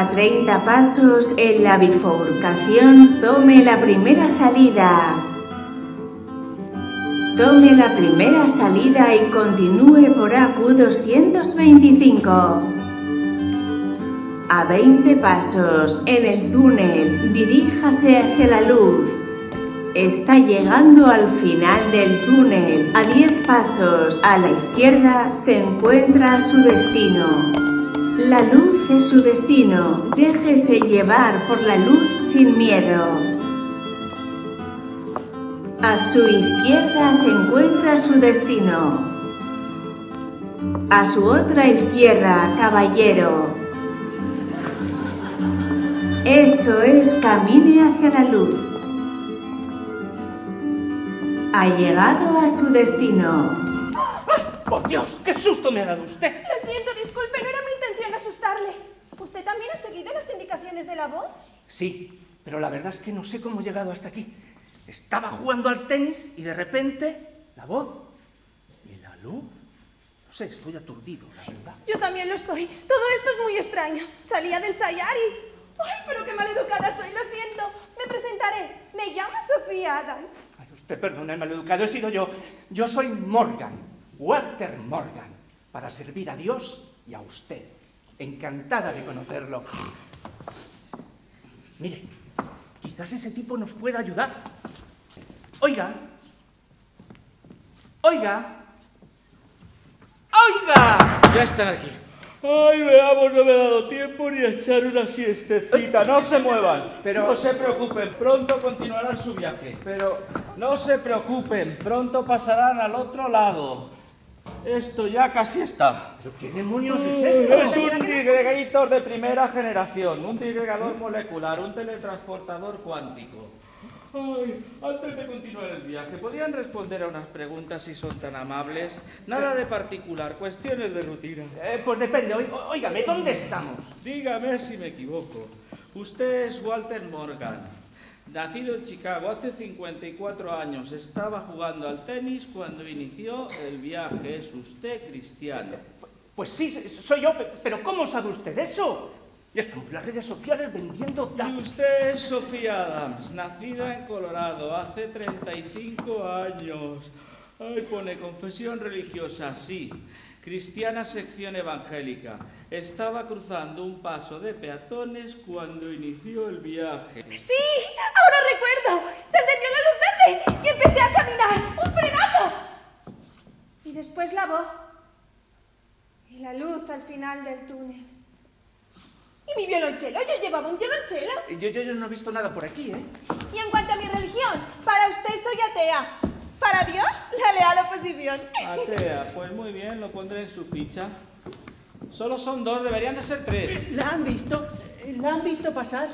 A 30 pasos en la bifurcación, tome la primera salida. Tome la primera salida y continúe por AQ225. A 20 pasos en el túnel, diríjase hacia la luz. Está llegando al final del túnel. A 10 pasos a la izquierda se encuentra su destino. La luz su destino. Déjese llevar por la luz sin miedo. A su izquierda se encuentra su destino. A su otra izquierda, caballero. Eso es, camine hacia la luz ha llegado a su destino. ¡Por Dios! ¡Qué susto me ha dado usted! Lo siento, disculpe, no era mi ¿Usted también ha seguido las indicaciones de la voz? Sí, pero la verdad es que no sé cómo he llegado hasta aquí. Estaba jugando al tenis y de repente la voz y la luz. No sé, estoy aturdido, la verdad. Yo también lo estoy. Todo esto es muy extraño. Salía de ensayar y... ¡Ay, pero qué maleducada soy! Lo siento. Me presentaré. Me llamo Sofía Adams. Te perdone, maleducado, he sido yo. Yo soy Morgan, Walter Morgan, para servir a Dios y a usted. Encantada de conocerlo. Mire, quizás ese tipo nos pueda ayudar. Oiga. Oiga. Oiga. Ya están aquí. Ay, veamos, no me he dado tiempo ni a echar una siestecita. No se muevan. Pero no se preocupen, pronto continuarán su viaje. Pero no se preocupen, pronto pasarán al otro lado. Esto ya casi está. ¿Pero qué demonios es esto? Es un digregator de primera generación, un digregador molecular, un teletransportador cuántico. Ay, antes de continuar el viaje, ¿podrían responder a unas preguntas si son tan amables? Nada de particular, cuestiones de rutina. Eh, pues depende, oígame, ¿dónde estamos? Dígame si me equivoco. Usted es Walter Morgan, nacido en Chicago hace 54 años. Estaba jugando al tenis cuando inició el viaje. ¿Es usted cristiano? Pues sí, soy yo, pero ¿cómo sabe usted eso? Ya en las redes sociales vendiendo datos. Y usted es Sofía Adams, nacida en Colorado hace 35 años. Ay, pone confesión religiosa, sí. Cristiana sección evangélica. Estaba cruzando un paso de peatones cuando inició el viaje. ¡Sí! ¡Ahora recuerdo! Se encendió la luz verde y empecé a caminar. ¡Un frenazo! Y después la voz. Y la luz al final del túnel. ¿Y mi violonchelo? Yo llevaba un violonchelo. Yo, yo, yo no he visto nada por aquí, ¿eh? Y en cuanto a mi religión, para usted soy atea. Para Dios, la leal oposición. Atea, pues muy bien, lo pondré en su ficha. Solo son dos, deberían de ser tres. ¿La han visto? ¿La han visto pasar?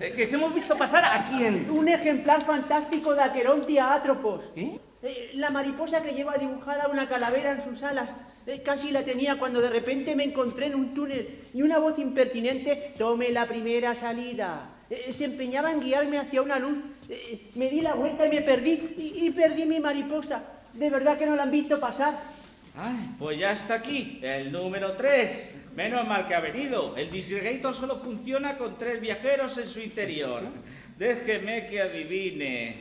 Eh, ¿Que se hemos visto pasar a quién? Un ejemplar fantástico de Aquerontia atropos. ¿Eh? ¿Eh? La mariposa que lleva dibujada una calavera en sus alas. Eh, casi la tenía cuando de repente me encontré en un túnel y una voz impertinente, tome la primera salida. Eh, se empeñaba en guiarme hacia una luz. Eh, me di la vuelta y me perdí. Y, perdí mi mariposa. ¿De verdad que no la han visto pasar? Ay, pues ya está aquí, el número 3. Menos mal que ha venido. El disgregator solo funciona con tres viajeros en su interior. Déjeme que adivine.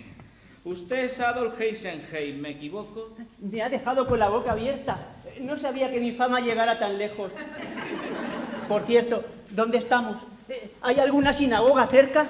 Usted es Adolf Heisenheim, ¿me equivoco? Me ha dejado con la boca abierta. No sabía que mi fama llegara tan lejos. Por cierto, ¿dónde estamos? ¿Hay alguna sinagoga cerca?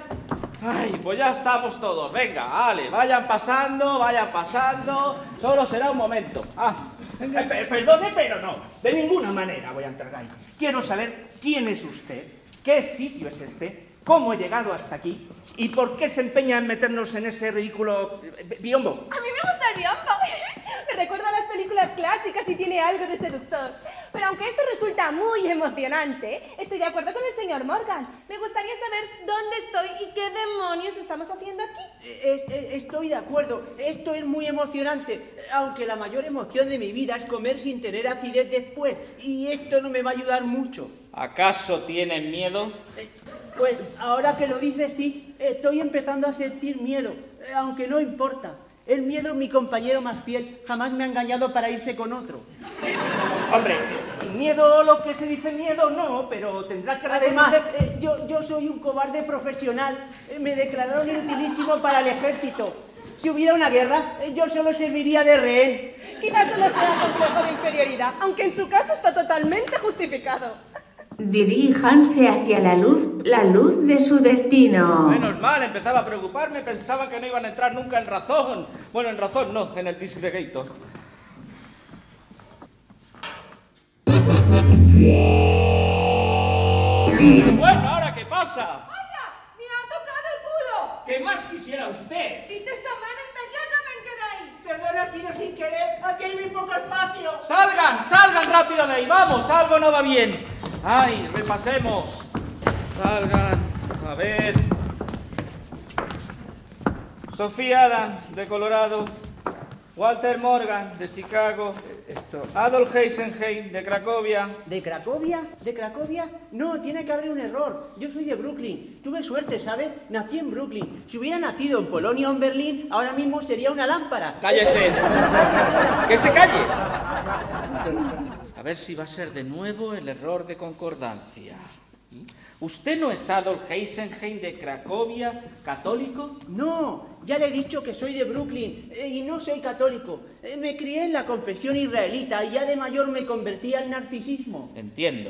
Ay, pues ya estamos todos. Venga, vale, vayan pasando, vayan pasando. Solo será un momento. Ah, perdone, pero no. De ninguna manera voy a entrar ahí. Quiero saber quién es usted, qué sitio es este, cómo he llegado hasta aquí y por qué se empeña en meternos en ese ridículo biombo. A mí me gusta el biombo. Me recuerda a las películas clásicas y tiene algo de seductor. Pero aunque esto resulta muy emocionante, estoy de acuerdo con el señor Morgan. Me gustaría saber dónde estoy y qué demonios estamos haciendo aquí. Eh, eh, estoy de acuerdo. Esto es muy emocionante. Aunque la mayor emoción de mi vida es comer sin tener acidez después. Y esto no me va a ayudar mucho. ¿Acaso tienen miedo? Eh, pues ahora que lo dices, sí, estoy empezando a sentir miedo, eh, aunque no importa. El miedo es mi compañero más fiel, jamás me ha engañado para irse con otro. Hombre, miedo, lo que se dice miedo, no, pero tendrás que Además, eh, yo, yo soy un cobarde profesional. Eh, me declararon inutilísimo para el ejército. Si hubiera una guerra, eh, yo solo serviría de rehén. Quizás solo sea complejo de inferioridad, aunque en su caso está totalmente justificado. Diríjanse hacia la luz, la luz de su destino. Menos mal, empezaba a preocuparme, pensaba que no iban a entrar nunca en razón. Bueno, en razón no, en el disgregator. Bueno, ¿ahora qué pasa? ¡Vaya! ¡Me ha tocado el culo! ¿Qué más quisiera usted? ¡Quite esa mano inmediatamente de ahí! Perdona, ha sido sin querer. Aquí hay muy poco espacio. ¡Salgan, salgan rápido de ahí! ¡Vamos, algo no va bien! ¡Ay, repasemos! Salgan, a ver. Sofía Adams, de Colorado. Walter Morgan, de Chicago. Esto. Adolf Heisenheim, de Cracovia. ¿De Cracovia? ¿De Cracovia? No, tiene que haber un error. Yo soy de Brooklyn. Tuve suerte, ¿sabes? Nací en Brooklyn. Si hubiera nacido en Polonia o en Berlín, ahora mismo sería una lámpara. ¡Cállese! ¡Que se calle! A ver si va a ser de nuevo el error de concordancia. ¿Usted no es Adolf Heisenheim de Cracovia, católico? No, ya le he dicho que soy de Brooklyn eh, y no soy católico. Eh, me crié en la confesión israelita y ya de mayor me convertí al narcisismo. Entiendo.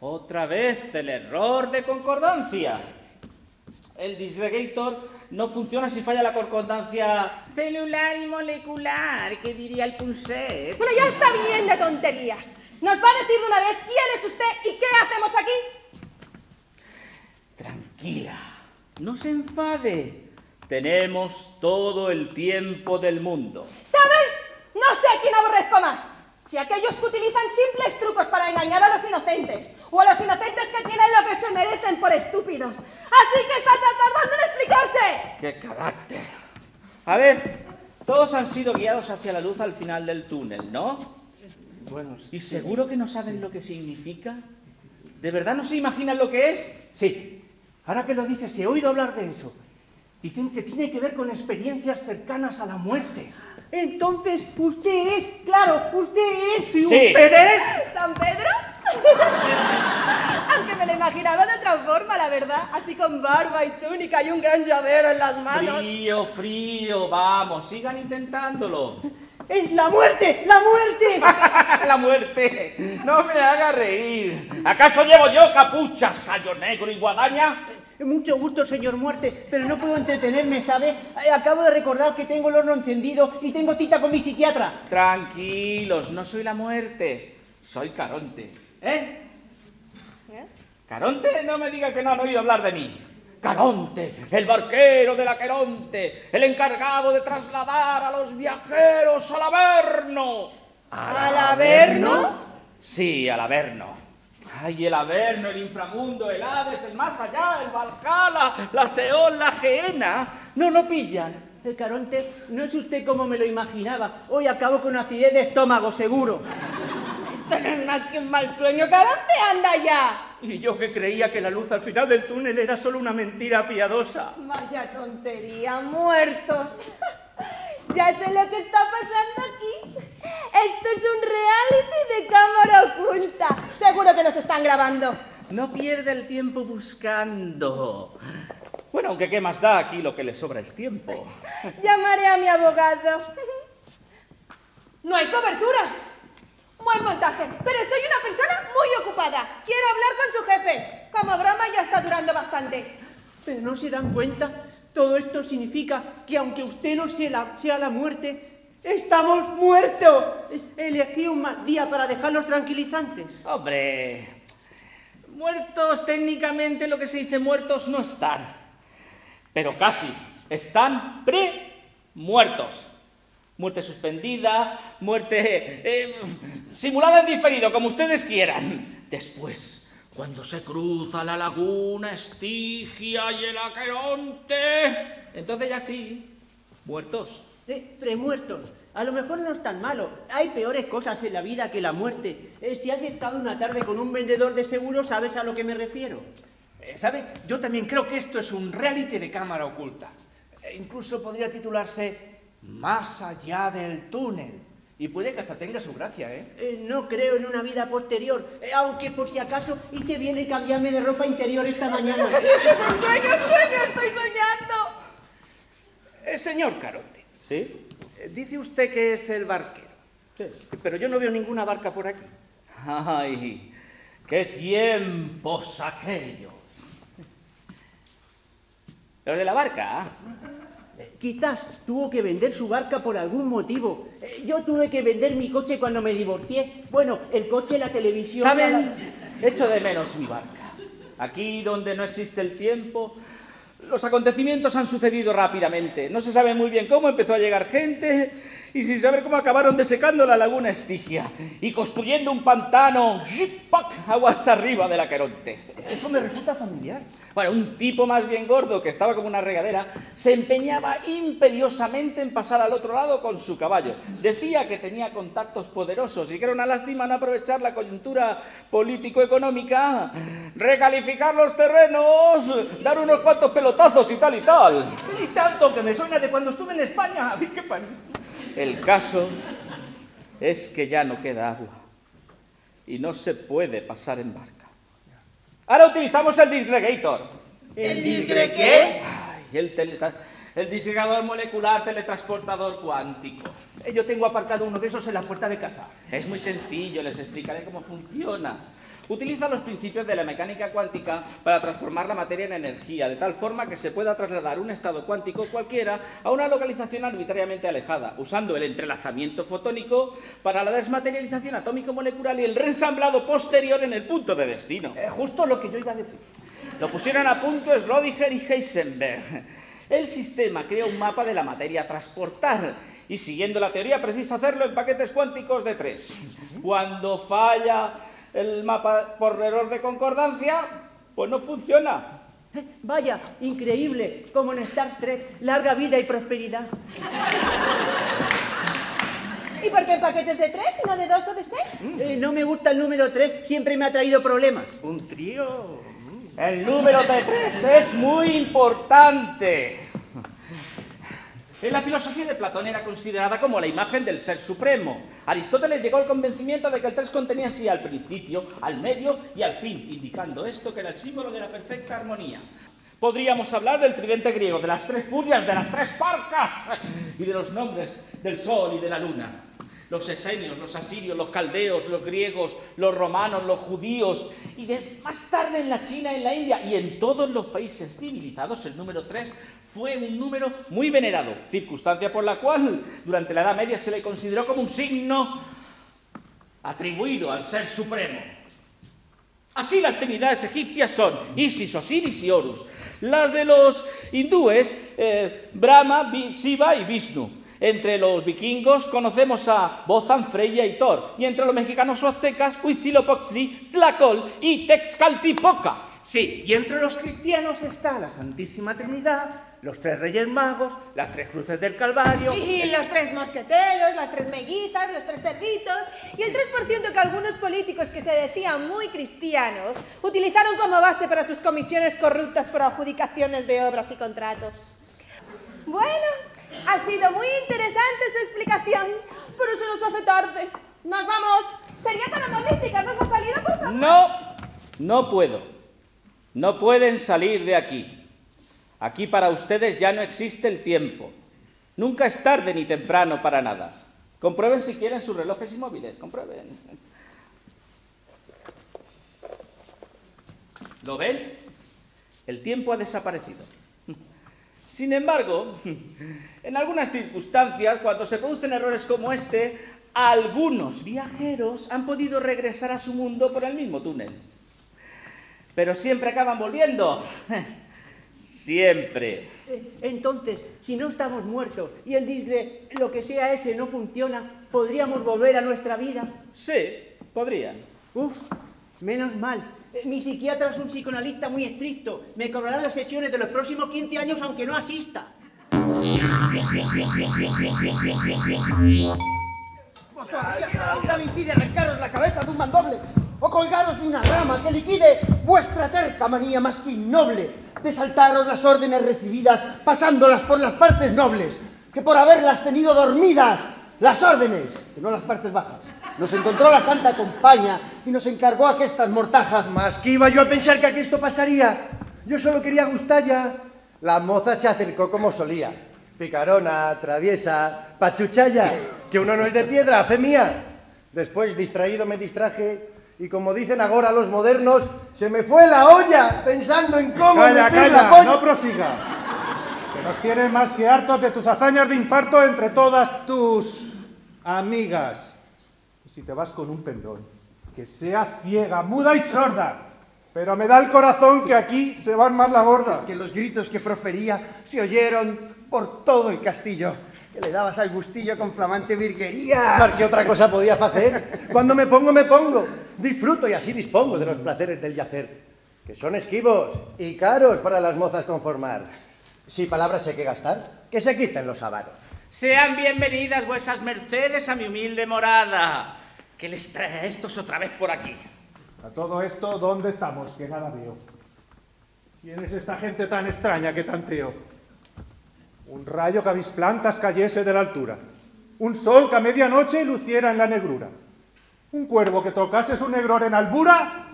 Otra vez el error de concordancia. El disgregator no funciona si falla la concordancia celular y molecular, que diría el pulset. Bueno, ya está bien de tonterías. ¿Nos va a decir de una vez quién es usted y qué hacemos aquí? Tranquila, no se enfade. Tenemos todo el tiempo del mundo. ¿Sabe? No sé a quién aborrezco más. Si aquellos que utilizan simples trucos para engañar a los inocentes, o a los inocentes que tienen lo que se merecen por estúpidos. Así que está tardando en explicarse. ¡Qué carácter! A ver, todos han sido guiados hacia la luz al final del túnel, ¿no? Bueno, ¿Y seguro que no saben lo que significa? ¿De verdad no se imaginan lo que es? Sí, ahora que lo dices, he oído hablar de eso. Dicen que tiene que ver con experiencias cercanas a la muerte. Entonces, usted es, claro, usted es. Sí. ¿Usted es? ¿San Pedro? Aunque me lo imaginaba de otra forma, la verdad. Así con barba y túnica y un gran llavero en las manos. Frío, frío, vamos, sigan intentándolo. ¡Es la muerte! ¡La muerte! la muerte, no me haga reír. ¿Acaso llevo yo capucha, sayo negro y guadaña? Mucho gusto, señor Muerte, pero no puedo entretenerme, ¿sabe? Eh, Acabo de recordar que tengo el horno encendido y tengo cita con mi psiquiatra. Tranquilos, no soy la muerte, soy Caronte. ¿Eh? Caronte, no me diga que no han oído hablar de mí. Caronte, el barquero del Aqueronte, el encargado de trasladar a los viajeros al Averno. ¿Al Averno? Sí, al Averno. Ay, el Averno, el inframundo, el Hades, el más allá, el Valhalla, la Seol, la Geena. No, no pillan. El Caronte, no es usted como me lo imaginaba. Hoy acabo con acidez de estómago, seguro. Esto no es más que un mal sueño. ¡Caronte, anda ya! Y yo que creía que la luz al final del túnel era solo una mentira piadosa. Vaya tontería, muertos. Ya sé lo que está pasando aquí. Esto es un reality de cámara oculta. Seguro que nos están grabando. No pierda el tiempo buscando. Bueno, aunque qué más da, aquí lo que le sobra es tiempo. Llamaré a mi abogado. No hay cobertura. Buen montaje, pero soy una persona muy ocupada. Quiero hablar con su jefe. Como broma ya está durando bastante. Pero no se dan cuenta, todo esto significa que aunque usted no sea la, sea la muerte, estamos muertos. Elegí un mal día para dejarlos tranquilizantes. Hombre, muertos técnicamente lo que se dice muertos no están. Pero casi, están pre-muertos. Muerte suspendida, muerte eh, simulada en diferido, como ustedes quieran. Después, cuando se cruza la laguna Estigia y el Aqueronte, entonces ya sí, muertos. Eh, premuertos. A lo mejor no es tan malo. Hay peores cosas en la vida que la muerte. Eh, si has estado una tarde con un vendedor de seguros, sabes a lo que me refiero. Eh, ¿Sabe? Yo también creo que esto es un reality de cámara oculta. E incluso podría titularse Más allá del túnel. Y puede que hasta tenga su gracia, ¿eh? Eh, no creo en una vida posterior, eh, aunque por si acaso hice bien en cambiarme de ropa interior esta mañana. ¡Es un sueño, un sueño! ¡Estoy soñando! Eh, señor Caronte, ¿Sí? eh, dice usted que es el barquero. Sí. Pero yo no veo ninguna barca por aquí. ¡Ay! ¡Qué tiempos aquellos! Los de la barca. Eh, Quizás tuvo que vender su barca por algún motivo. Eh, Yo tuve que vender mi coche cuando me divorcié. Bueno, el coche, la televisión... ¿Saben? Echo de menos mi barca. Aquí donde no existe el tiempo, los acontecimientos han sucedido rápidamente. No se sabe muy bien cómo empezó a llegar gente y sin saber cómo acabaron desecando la laguna Estigia y construyendo un pantano aguas arriba del Aqueronte. Eso me resulta familiar. Bueno, un tipo más bien gordo que estaba como una regadera se empeñaba imperiosamente en pasar al otro lado con su caballo. Decía que tenía contactos poderosos y que era una lástima no aprovechar la coyuntura político-económica, recalificar los terrenos, dar unos cuantos pelotazos y tal y tal. Y tanto que me suena de cuando estuve en España. ¡Ay, qué país! El caso es que ya no queda agua y no se puede pasar en barca. Ahora utilizamos el disgregator. ¿El disgre qué? Ay, el, teleta- el disgregador molecular teletransportador cuántico. Eh, Yo tengo aparcado uno de esos en la puerta de casa. Es muy sencillo, les explicaré cómo funciona. Utiliza los principios de la mecánica cuántica para transformar la materia en energía, de tal forma que se pueda trasladar un estado cuántico cualquiera a una localización arbitrariamente alejada, usando el entrelazamiento fotónico para la desmaterialización atómico-molecular y el reensamblado posterior en el punto de destino. Eh, justo lo que yo iba a decir. Lo pusieron a punto Schrödinger y Heisenberg. El sistema crea un mapa de la materia a transportar y siguiendo la teoría precisa hacerlo en paquetes cuánticos de tres. Cuando falla el mapa por error de concordancia, pues no funciona. Eh, Vaya, increíble, como en Star Trek, larga vida y prosperidad. ¿Y por qué paquetes de tres y no de dos o de seis? Eh, no me gusta el número 3, siempre me ha traído problemas. Un trío. El número de tres es muy importante. En la filosofía de Platón era considerada como la imagen del ser supremo. Aristóteles llegó al convencimiento de que el tres contenía así al principio, al medio y al fin, indicando esto que era el símbolo de la perfecta armonía. Podríamos hablar del tridente griego, de las tres furias, de las tres parcas y de los nombres del sol y de la luna. Los esenios, los asirios, los caldeos, los griegos, los romanos, los judíos y de- más tarde en la China, en la India y en todos los países civilizados el número 3 fue un número muy venerado, circunstancia por la cual durante la Edad Media se le consideró como un signo atribuido al ser supremo. Así las trinidades egipcias son Isis, Osiris y Horus. Las de los hindúes, eh, Brahma, Shiva y Vishnu. Entre los vikingos conocemos a Bozan, Freya y Thor. Y entre los mexicanos o aztecas, Huitzilopochtli, Tlacol y Texcaltipoca. Sí, y entre los cristianos está la Santísima Trinidad, los tres Reyes Magos, las tres cruces del Calvario. Y los tres mosqueteros, las tres mellizas, los tres cerditos y el 3% que algunos políticos que se decían muy cristianos utilizaron como base para sus comisiones corruptas por adjudicaciones de obras y contratos. Bueno, ha sido muy interesante su explicación, pero se nos hace tarde. Nos vamos. ¿Sería tan amable indicarnos la salida, por favor? No, no puedo. No pueden salir de aquí. Aquí para ustedes ya no existe el tiempo. Nunca es tarde ni temprano para nada. Comprueben si quieren sus relojes y móviles. Comprueben. ¿Lo ven? El tiempo ha desaparecido. Sin embargo, en algunas circunstancias, cuando se producen errores como este, algunos viajeros han podido regresar a su mundo por el mismo túnel. Pero siempre acaban volviendo. Siempre. Eh, Entonces, si no estamos muertos y el disgre, lo que sea ese, no funciona, ¿podríamos volver a nuestra vida? Sí, podrían. Uf, menos mal. Eh, Mi psiquiatra es un psicoanalista muy estricto. Me cobrará las sesiones de los próximos 15 años aunque no asista. Nada me impide arrancaros la cabeza de un mandoble o colgaros de una rama que liquide vuestra terca manía más que innoble de saltaros las órdenes recibidas pasándolas por las partes nobles, que por haberlas tenido dormidas las órdenes, que no las partes bajas. Nos encontró la Santa Compaña y nos encargó estas mortajas. Más que iba yo a pensar que aquí esto pasaría. Yo solo quería gustar ya. La moza se acercó como solía. Picarona, traviesa, pachuchaya, que uno no es de piedra, fe mía. Después, distraído, me distraje y como dicen ahora los modernos, se me fue la olla pensando en cómo Calla, meter la calla, polla. no prosiga. Que nos tienes más que hartos de tus hazañas de infarto entre todas tus amigas. Y si te vas con un pendón, que sea ciega, muda y sorda. Pero me da el corazón que aquí se van más la gorda. que los gritos que profería se oyeron por todo el castillo. Que le dabas al gustillo con flamante virguería. Más que otra cosa podía hacer. Cuando me pongo, me pongo. Disfruto y así dispongo de los placeres del yacer. Que son esquivos y caros para las mozas conformar. Si palabras hay que gastar, que se quiten los avaros. Sean bienvenidas vuesas mercedes a mi humilde morada. ¿Qué les trae a estos otra vez por aquí? A todo esto, ¿dónde estamos? Que nada veo. ¿Quién es esta gente tan extraña que tanteo? Un rayo que a mis plantas cayese de la altura. Un sol que a medianoche luciera en la negrura. Un cuervo que tocase su negror en albura.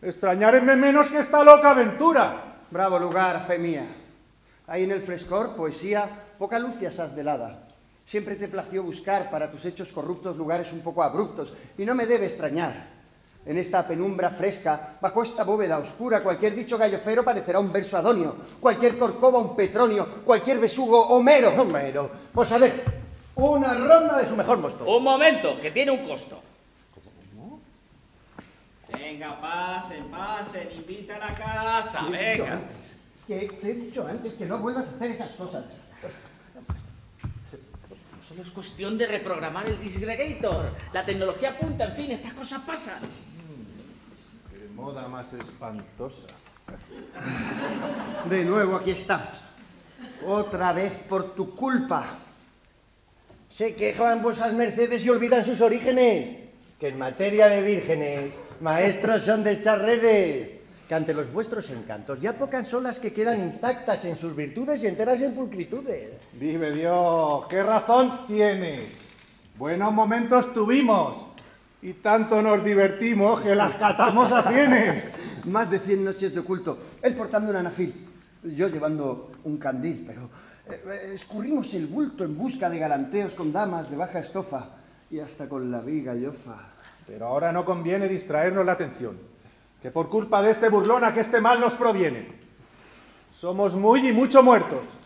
Extrañárenme menos que esta loca aventura. Bravo lugar, fe mía. Ahí en el frescor, poesía, poca luz y asaz velada. Siempre te plació buscar para tus hechos corruptos lugares un poco abruptos, y no me debe extrañar. En esta penumbra fresca, bajo esta bóveda oscura, cualquier dicho gallofero parecerá un verso adonio, cualquier corcova un petronio, cualquier besugo Homero. Homero. Pues a ver, una ronda de su mejor mosto. Un momento, que tiene un costo. Venga, pasen, pasen, invitan a casa, venga. Que te he dicho antes que no vuelvas a hacer esas cosas. Solo es cuestión de reprogramar el disgregator. La tecnología apunta, en fin, estas cosas pasan. Qué moda más espantosa. De nuevo aquí estamos. Otra vez por tu culpa. Se quejan vuestras mercedes y olvidan sus orígenes. Que en materia de vírgenes, maestros son de echar redes. Que ante los vuestros encantos ya pocas son las que quedan intactas en sus virtudes y enteras en pulcritudes. Vive Dios, ¿qué razón tienes? Buenos momentos tuvimos y tanto nos divertimos que las catamos a cienes. Más de 100 noches de oculto. Él portando un anafil, yo llevando un candil, pero eh, escurrimos el bulto en busca de galanteos con damas de baja estofa y hasta con la viga yofa. Pero ahora no conviene distraernos la atención, que por culpa de este burlón a que este mal nos proviene. Somos muy y mucho muertos,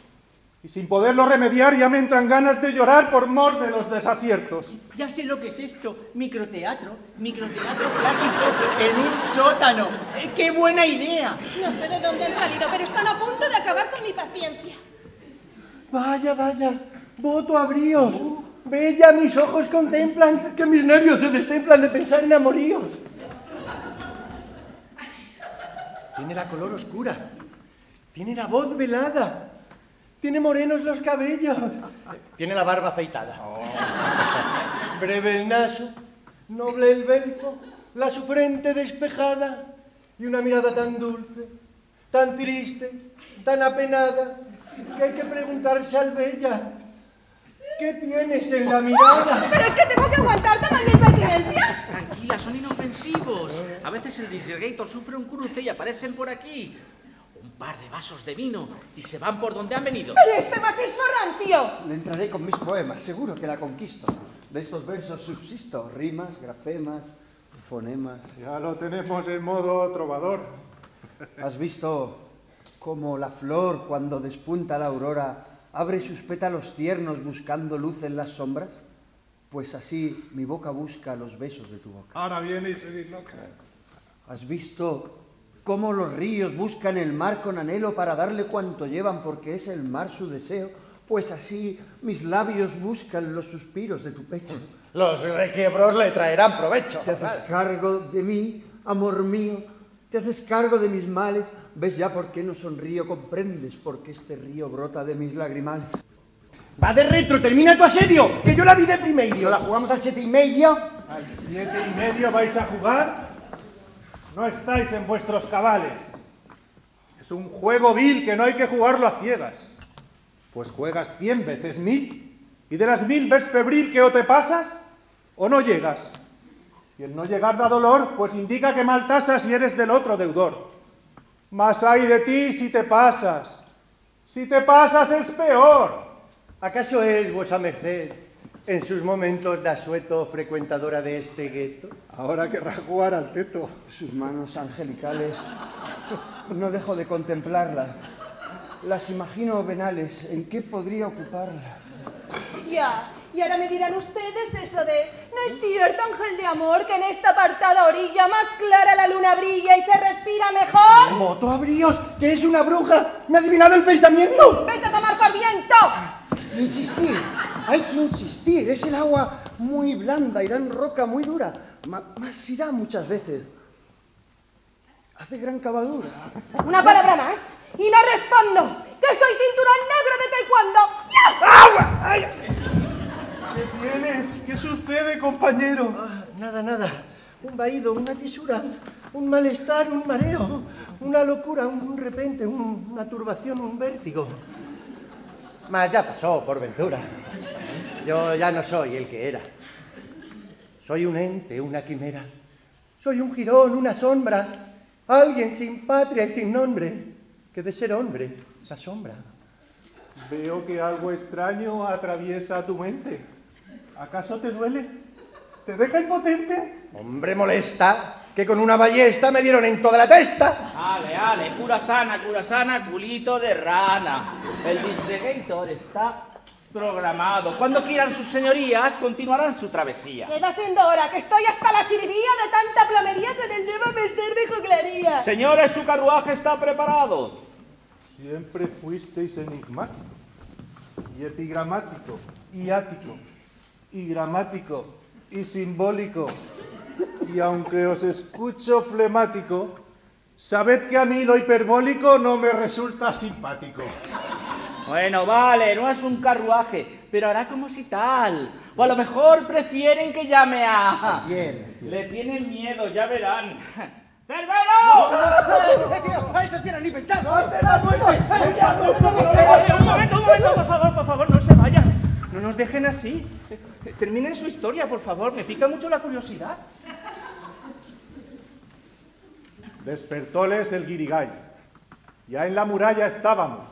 y sin poderlo remediar ya me entran ganas de llorar por mor de los desaciertos. Ya sé lo que es esto, microteatro, microteatro clásico en un sótano. Eh, ¡Qué buena idea! No sé de dónde han salido, pero están a punto de acabar con mi paciencia. Vaya, vaya, voto a bríos. Bella, mis ojos contemplan que mis nervios se destemplan de pensar en amoríos. Tiene la color oscura, tiene la voz velada, tiene morenos los cabellos, tiene la barba afeitada. Breve el naso, noble el belfo, la su frente despejada y una mirada tan dulce, tan triste, tan apenada, que hay que preguntarse al bella, ¿qué tienes en la mirada? Pero es que tengo que aguantar tamaña impertinencia. Tranquila, son inofensivos. A veces el disgregator sufre un cruce y aparecen por aquí. Un par de vasos de vino y se van por donde han venido. Pero este machismo rancio. Le entraré con mis poemas, seguro que la conquisto. De estos versos subsisto, rimas, grafemas, fonemas. Ya lo tenemos en modo trovador. ¿Has visto cómo la flor, cuando despunta la aurora, abre sus pétalos tiernos buscando luz en las sombras? Pues así mi boca busca los besos de tu boca. Ahora viene y se disloca. ¿Has visto cómo los ríos buscan el mar con anhelo para darle cuanto llevan porque es el mar su deseo? Pues así mis labios buscan los suspiros de tu pecho. Los requiebros le traerán provecho. Te haces cargo de mí, amor mío, te haces cargo de mis males. ¿Ves ya por qué no sonrío? ¿Comprendes por qué este río brota de mis lagrimales? Va de retro, termina tu asedio, que yo la vi de primero. La jugamos al siete y medio. ¿Al siete y medio vais a jugar? No estáis en vuestros cabales. Es un juego vil que no hay que jugarlo a ciegas. Pues juegas cien veces mil ¿Y de las mil ves febril que o te pasas o no llegas? Y el no llegar da dolor, pues indica que mal tasas y eres del otro deudor. Mas hay de ti si te pasas. Si te pasas es peor. ¿Acaso es vuesa merced en sus momentos de asueto frecuentadora de este gueto? Ahora querrá jugar al teto. Sus manos angelicales. No dejo de contemplarlas. Las imagino venales. ¿En qué podría ocuparlas? Ya, y ahora me dirán ustedes eso de, ¿no es cierto, ángel de amor, que en esta apartada orilla más clara la luna brilla y se respira mejor? ¡Moto abríos! ¡Que es una bruja! ¡Me ha adivinado el pensamiento! ¡Vete a tomar por viento! Insistir, hay que insistir. Es el agua muy blanda y dan roca muy dura. Más si da muchas veces. Hace gran cavadura. Una palabra más y no respondo, que soy cinturón negro de taekwondo. ¡Ya! ¿Qué tienes? ¿Qué sucede, compañero? Ah, nada, nada. Un vaído, una tisura, un malestar, un mareo, una locura, un repente, un- una turbación, un vértigo. Mas ya pasó, por ventura. Yo ya no soy el que era. Soy un ente, una quimera. Soy un jirón, una sombra. Alguien sin patria y sin nombre, que de ser hombre se asombra. Veo que algo extraño atraviesa tu mente. ¿Acaso te duele? ¿Te deja impotente? Hombre molesta, que con una ballesta me dieron en toda la testa. Ale, ale, cura sana, cura sana, culito de rana. El disgregator está programado. Cuando quieran sus señorías, continuarán su travesía. Que va siendo hora, que estoy hasta la chiribía de tanta plamería con el nuevo mester de juglaría. Señores, su carruaje está preparado. Siempre fuisteis enigmático, y epigramático, y ático, y gramático, y simbólico. Y aunque os escucho flemático, sabed que a mí lo hiperbólico no me resulta simpático. Bueno, vale, no es un carruaje, pero hará como si tal. O a lo mejor prefieren que llame a... Bien. Le tienen miedo, ya verán. ¡Cerbero! ¡Eh, tío! ¡A eso cierra ni pensar! Un momento, un momento, por favor, por favor, no se vayan. No nos dejen así. Terminen su historia, por favor. Me pica mucho la curiosidad. Despertóles el guirigay. Ya en la muralla estábamos.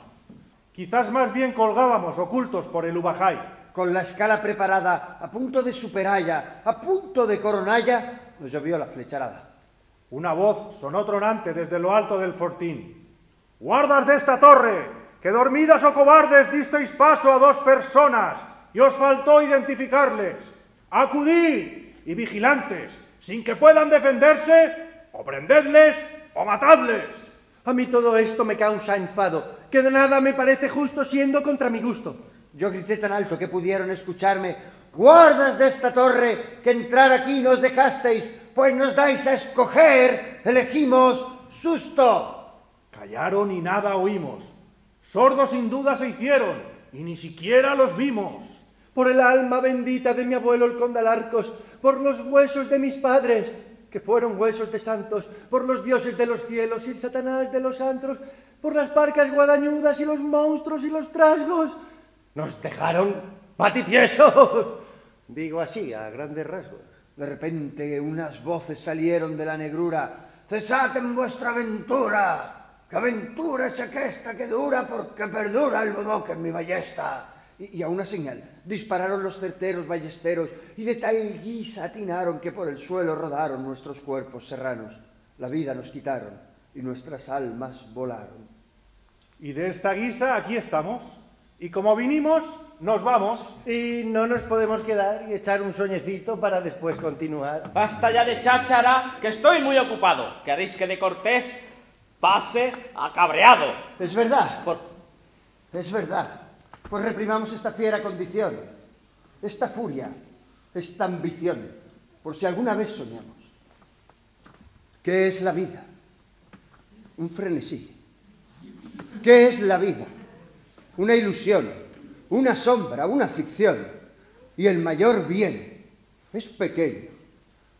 Quizás más bien colgábamos ocultos por el ubajay. Con la escala preparada, a punto de superalla, a punto de coronalla, nos llovió la flecharada. Una voz sonó tronante desde lo alto del fortín. Guardas de esta torre, que dormidas o cobardes disteis paso a dos personas y os faltó identificarles. Acudid y vigilantes, sin que puedan defenderse, o prendedles o matadles. A mí todo esto me causa enfado, que de nada me parece justo siendo contra mi gusto. Yo grité tan alto que pudieron escucharme. Guardas de esta torre, que entrar aquí nos dejasteis, pues nos dais a escoger, elegimos susto. Callaron y nada oímos. Sordos sin duda se hicieron, y ni siquiera los vimos. Por el alma bendita de mi abuelo el conde Alarcos, por los huesos de mis padres, que fueron huesos de santos, por los dioses de los cielos y el satanás de los antros, por las parcas guadañudas y los monstruos y los trasgos, nos dejaron patitiesos. Digo así, a grandes rasgos. De repente unas voces salieron de la negrura. Cesad en vuestra aventura, que aventura es aquesta que dura porque perdura el bodoque en mi ballesta. Y, y a una señal dispararon los certeros ballesteros y de tal guisa atinaron que por el suelo rodaron nuestros cuerpos serranos. La vida nos quitaron y nuestras almas volaron. Y de esta guisa aquí estamos. Y como vinimos, nos vamos. Y no nos podemos quedar y echar un soñecito para después continuar. Basta ya de cháchara, que estoy muy ocupado. Queréis que de Cortés pase a cabreado. Es verdad, Por... es verdad. Pues reprimamos esta fiera condición, esta furia, esta ambición, por si alguna vez soñamos. ¿Qué es la vida? Un frenesí. ¿Qué es la vida? Una ilusión, una sombra, una ficción. Y el mayor bien es pequeño.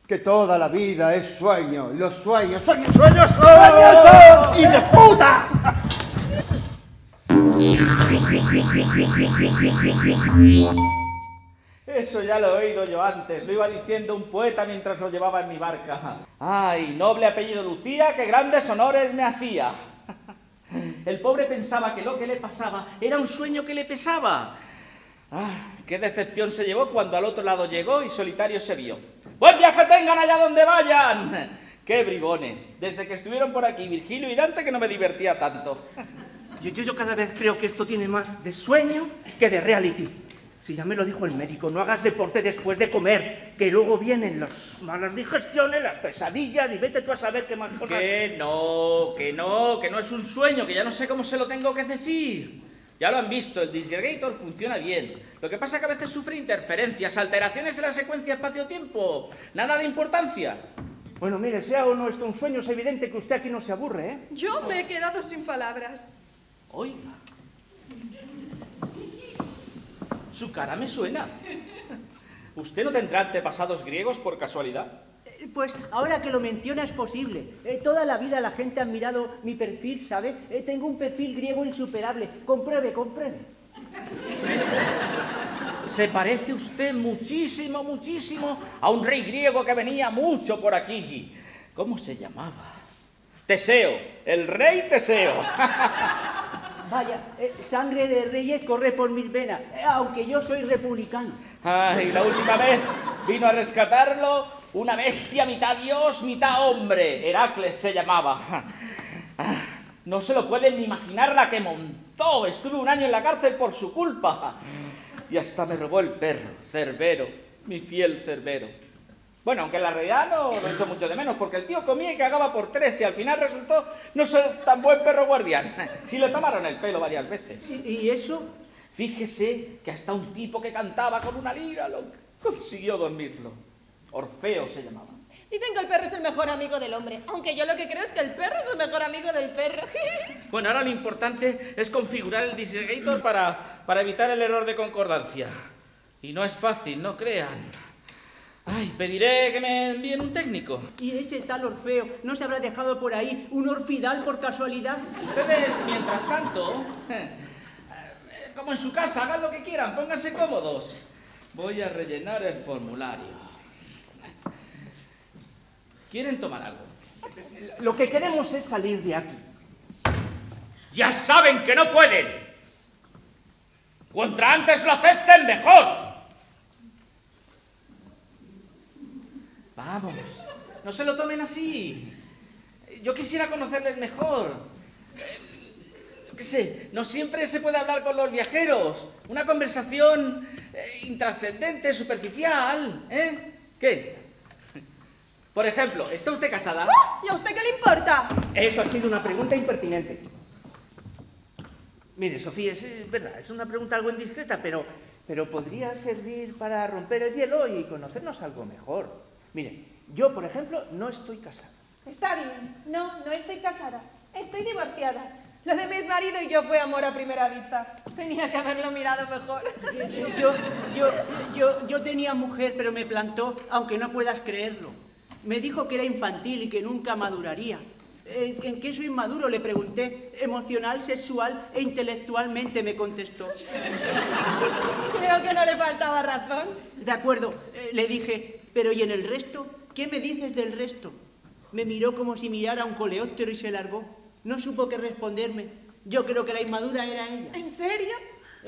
Que toda la vida es sueño. Y los sueños, sueños, sueños. ¡Y de puta! Eso ya lo he oído yo antes, lo iba diciendo un poeta mientras lo llevaba en mi barca. ¡Ay, noble apellido Lucía, qué grandes honores me hacía! El pobre pensaba que lo que le pasaba era un sueño que le pesaba. ¡Ah, qué decepción se llevó cuando al otro lado llegó y solitario se vio! ¡Buen viaje tengan allá donde vayan! ¡Qué bribones! Desde que estuvieron por aquí Virgilio y Dante que no me divertía tanto. Yo, yo, yo cada vez creo que esto tiene más de sueño que de reality. Si ya me lo dijo el médico, no hagas deporte después de comer, que luego vienen las malas digestiones, las pesadillas y vete tú a saber qué más cosas. Que no, que no, que no es un sueño, que ya no sé cómo se lo tengo que decir. Ya lo han visto, el Disgregator funciona bien. Lo que pasa es que a veces sufre interferencias, alteraciones en la secuencia espacio-tiempo. Nada de importancia. Bueno, mire, sea o no esto un sueño, es evidente que usted aquí no se aburre, ¿eh? Yo me he quedado sin palabras. Oiga. Su cara me suena. ¿Usted no tendrá antepasados griegos por casualidad? Eh, Pues ahora que lo menciona es posible. Eh, toda la vida la gente ha admirado mi perfil, ¿sabe? Eh, tengo un perfil griego insuperable. Compruebe, compruebe. Se parece usted muchísimo, muchísimo a un rey griego que venía mucho por aquí. ¿Cómo se llamaba? Teseo, el rey Teseo. Vaya, eh, sangre de reyes corre por mis venas, eh, aunque yo soy republicano. Ay, la última vez vino a rescatarlo una bestia mitad dios, mitad hombre. Heracles se llamaba. Ah, No se lo pueden ni imaginar la que montó. Estuve un año en la cárcel por su culpa. Y hasta me robó el perro, Cerbero, mi fiel Cerbero. Bueno, aunque en la realidad no lo echo mucho de menos, porque el tío comía y cagaba por tres y al final resultó no ser tan buen perro guardián. Sí le tomaron el pelo varias veces. ¿Y, y eso? Fíjese que hasta un tipo que cantaba con una lira lo consiguió dormirlo. Orfeo se llamaba. Dicen que el perro es el mejor amigo del hombre, aunque yo lo que creo es que el perro es el mejor amigo del perro. Bueno, ahora lo importante es configurar el disgregator para, para evitar el error de concordancia. Y no es fácil, no crean. Ay, pediré que me envíen un técnico. ¿Y ese tal Orfeo no se habrá dejado por ahí un orfidal por casualidad? Ustedes, mientras tanto, como en su casa, hagan lo que quieran, pónganse cómodos. Voy a rellenar el formulario. ¿Quieren tomar algo? Lo que queremos es salir de aquí. Ya saben que no pueden. Contra antes lo acepten, mejor. Vamos, no se lo tomen así. Yo quisiera conocerles mejor. Eh, Yo qué sé, no siempre se puede hablar con los viajeros. Una conversación eh, intrascendente, superficial, ¿eh? ¿Qué? Por ejemplo, ¿está usted casada? ¿Y a usted qué le importa? Eso ha sido una pregunta impertinente. Mire, Sofía, es, es verdad, es una pregunta algo indiscreta, pero, pero podría servir para romper el hielo y conocernos algo mejor. Mire, yo, por ejemplo, no estoy casada. Está bien. No, no estoy casada. Estoy divorciada. Lo de mi marido y yo fue amor a primera vista. Tenía que haberlo mirado mejor. Yo, yo, yo, yo tenía mujer, pero me plantó, aunque no puedas creerlo. Me dijo que era infantil y que nunca maduraría. ¿En, en qué soy maduro? Le pregunté. Emocional, sexual e intelectualmente, me contestó. Creo que no le faltaba razón. De acuerdo, eh, le dije, pero ¿y en el resto? ¿Qué me dices del resto? Me miró como si mirara a un coleóptero y se largó. No supo qué responderme. Yo creo que la inmadura era ella. ¿En serio?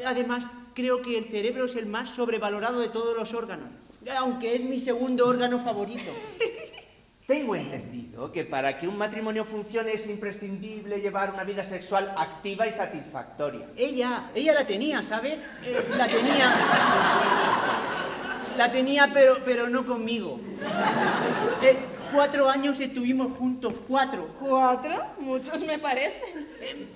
Además, creo que el cerebro es el más sobrevalorado de todos los órganos, aunque es mi segundo órgano favorito. Tengo entendido que para que un matrimonio funcione es imprescindible llevar una vida sexual activa y satisfactoria. Ella, ella la tenía, ¿sabe? Eh, la tenía. La tenía, pero, pero no conmigo. Eh, cuatro años estuvimos juntos, cuatro. ¿Cuatro? Muchos me parecen.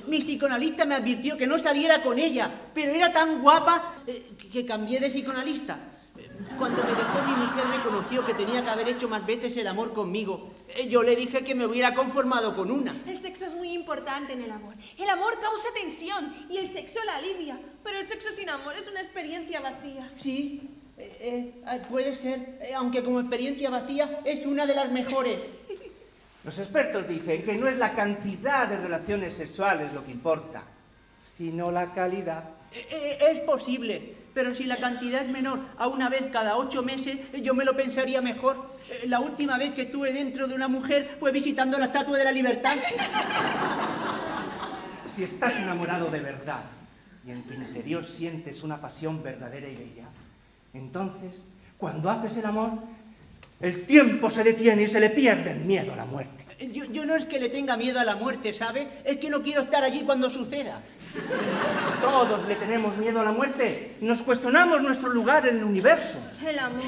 Mi psicoanalista me advirtió que no saliera con ella, pero era tan guapa eh, que cambié de psicoanalista. Eh, Cuando me dejó mi mujer reconoció que tenía que haber hecho más veces el amor conmigo. Eh, Yo le dije que me hubiera conformado con una. El sexo es muy importante en el amor. El amor causa tensión y el sexo la alivia. Pero el sexo sin amor es una experiencia vacía. Sí, eh, eh, puede ser, eh, aunque como experiencia vacía es una de las mejores. Los expertos dicen que no es la cantidad de relaciones sexuales lo que importa, sino la calidad. Eh, eh, es posible, pero si la cantidad es menor a una vez cada ocho meses, eh, yo me lo pensaría mejor. La última vez que estuve dentro de una mujer fue visitando la Estatua de la Libertad. Si estás enamorado de verdad y en tu interior sientes una pasión verdadera y bella, entonces, cuando haces el amor, el tiempo se detiene y se le pierde el miedo a la muerte. Eh, Yo, yo no es que le tenga miedo a la muerte, ¿sabe? Es que no quiero estar allí cuando suceda. Todos le tenemos miedo a la muerte. Nos cuestionamos nuestro lugar en el universo. El amor.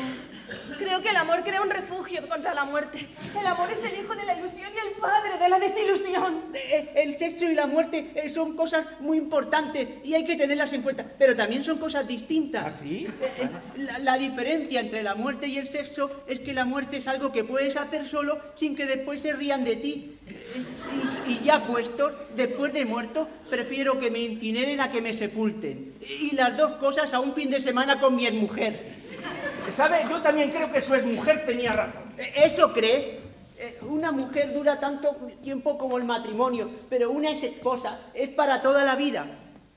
Creo que el amor crea un refugio contra la muerte. El amor es el hijo de la ilusión y el padre de la desilusión. Eh, El sexo y la muerte eh, son cosas muy importantes y hay que tenerlas en cuenta, pero también son cosas distintas. ¿Ah, sí? Eh, La, la diferencia entre la muerte y el sexo es que la muerte es algo que puedes hacer solo sin que después se rían de ti. Y, y ya puestos, después de muerto, prefiero que me incineren a que me sepulten. Y las dos cosas a un fin de semana con mi mujer. ¿Sabe? Yo también creo que su exmujer tenía razón. ¿Eso cree? Eh, Una mujer dura tanto tiempo como el matrimonio, pero una ex esposa es para toda la vida.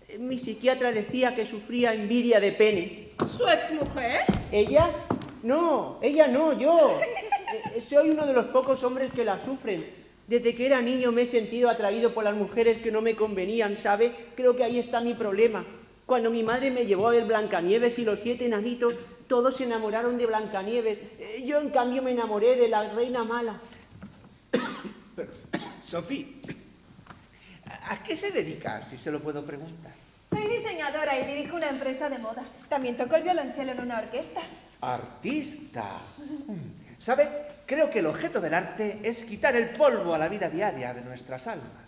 Eh, Mi psiquiatra decía que sufría envidia de pene. ¿Su exmujer? ¿Ella? No, ella no, yo. Eh, Soy uno de los pocos hombres que la sufren. Desde que era niño me he sentido atraído por las mujeres que no me convenían, ¿sabe? Creo que ahí está mi problema. Cuando mi madre me llevó a ver Blancanieves y los siete enanitos, todos se enamoraron de Blancanieves. Eh, Yo, en cambio, me enamoré de la reina mala. Sofía, ¿a qué se dedica, si se lo puedo preguntar? Soy diseñadora y dirijo una empresa de moda. También toco el violonchelo en una orquesta. Artista. ¿Sabe? Creo que el objeto del arte es quitar el polvo a la vida diaria de nuestras almas.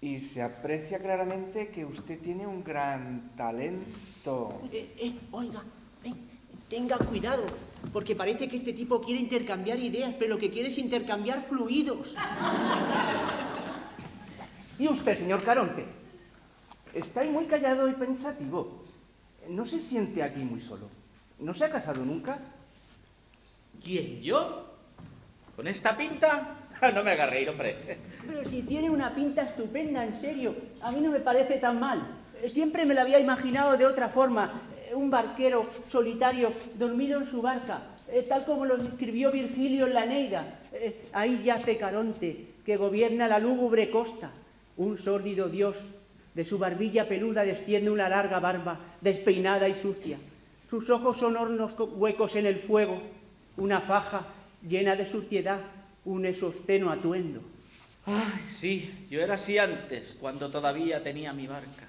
Y se aprecia claramente que usted tiene un gran talento. Eh, eh, oiga, eh, tenga cuidado, porque parece que este tipo quiere intercambiar ideas, pero lo que quiere es intercambiar fluidos. Y usted, señor Caronte, está ahí muy callado y pensativo. No se siente aquí muy solo. ¿No se ha casado nunca? ¿Quién, yo? ¿Con esta pinta? No me haga reír, hombre. Pero si tiene una pinta estupenda, en serio, a mí no me parece tan mal. Siempre me lo había imaginado de otra forma. Un barquero solitario dormido en su barca, eh, tal como lo describió Virgilio en la Neida. Eh, Ahí yace Caronte, que gobierna la lúgubre costa. Un sórdido dios, de su barbilla peluda desciende una larga barba, despeinada y sucia. Sus ojos son hornos co- huecos en el fuego. Una faja llena de suciedad une su obsceno atuendo. Ay, sí, yo era así antes, cuando todavía tenía mi barca.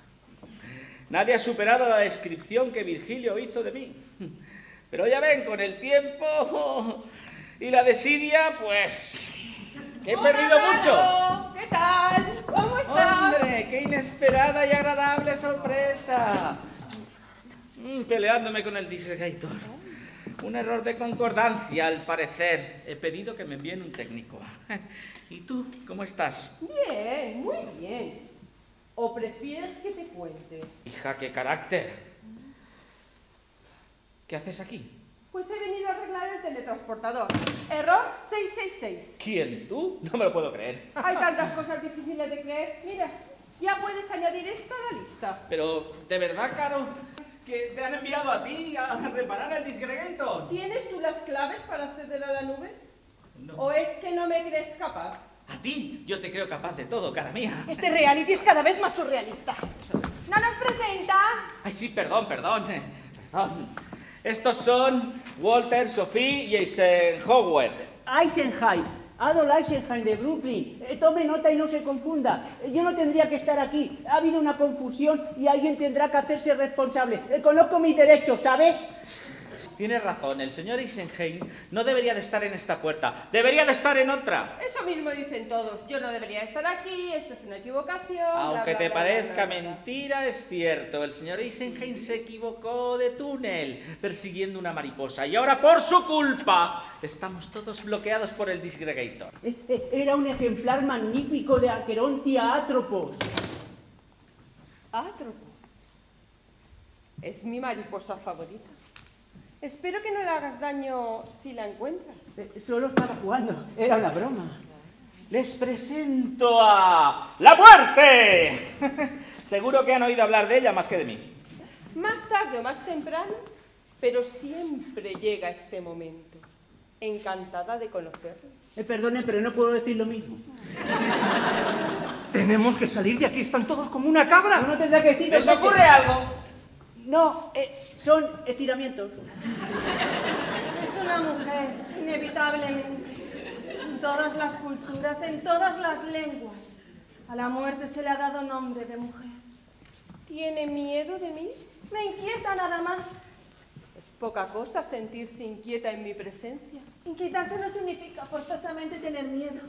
Nadie ha superado la descripción que Virgilio hizo de mí. Pero ya ven, con el tiempo y la desidia, pues, que he perdido mucho. Hola, ¿Qué tal? ¿Cómo estás? ¡Hombre, qué inesperada y agradable sorpresa! Mm, peleándome con el disregator. Un error de concordancia, al parecer. He pedido que me envíen un técnico. ¿Y tú, cómo estás? Bien, muy bien. ¿O prefieres que te cuente? Hija, qué carácter. ¿Qué haces aquí? Pues he venido a arreglar el teletransportador. Error 666. ¿Quién? ¿Tú? No me lo puedo creer. Hay tantas cosas difíciles de creer. Mira, ya puedes añadir esta a la lista. Pero, ¿de verdad, Caro? ¿Que te han enviado a ti a reparar el disgregator? ¿Tienes tú las claves para acceder a la nube? No. ¿O es que no me crees capaz? A ti, yo te creo capaz de todo, cara mía. Este reality es cada vez más surrealista. ¿No nos presenta? Ay, sí, perdón, perdón. Perdón. Estos son Walter, Sophie y Eisenhower. Eisenheim, Adolf Eisenheim de Brooklyn. Eh, tome nota y no se confunda. Eh, Yo no tendría que estar aquí. Ha habido una confusión y alguien tendrá que hacerse responsable. Eh, conozco mis derechos, ¿sabe? Tiene razón, el señor Eisenheim no debería de estar en esta puerta, debería de estar en otra. Eso mismo dicen todos. Yo no debería estar aquí, esto es una equivocación. Aunque bla, te bla, parezca bla, bla. mentira, es cierto. El señor Eisenheim se equivocó de túnel persiguiendo una mariposa y ahora por su culpa estamos todos bloqueados por el disgregator. Eh, Era un ejemplar magnífico de Aquerontia atropos. Átropo. Es mi mariposa favorita. Espero que no le hagas daño si la encuentras. Eh, Solo estaba jugando. Era una broma. Les presento a la muerte. Seguro que han oído hablar de ella más que de mí. Más tarde o más temprano, pero siempre llega este momento. Encantada de conocerlo. Eh, perdone, pero no puedo decir lo mismo. Tenemos que salir de aquí, están todos como una cabra. No, no tendrá que decir... ¿Les ocurre algo? No, eh, son estiramientos. Es una mujer, inevitablemente. En todas las culturas, en todas las lenguas. A la muerte se le ha dado nombre de mujer. ¿Tiene miedo de mí? Me inquieta nada más. Es poca cosa sentirse inquieta en mi presencia. Inquietarse no significa forzosamente tener miedo.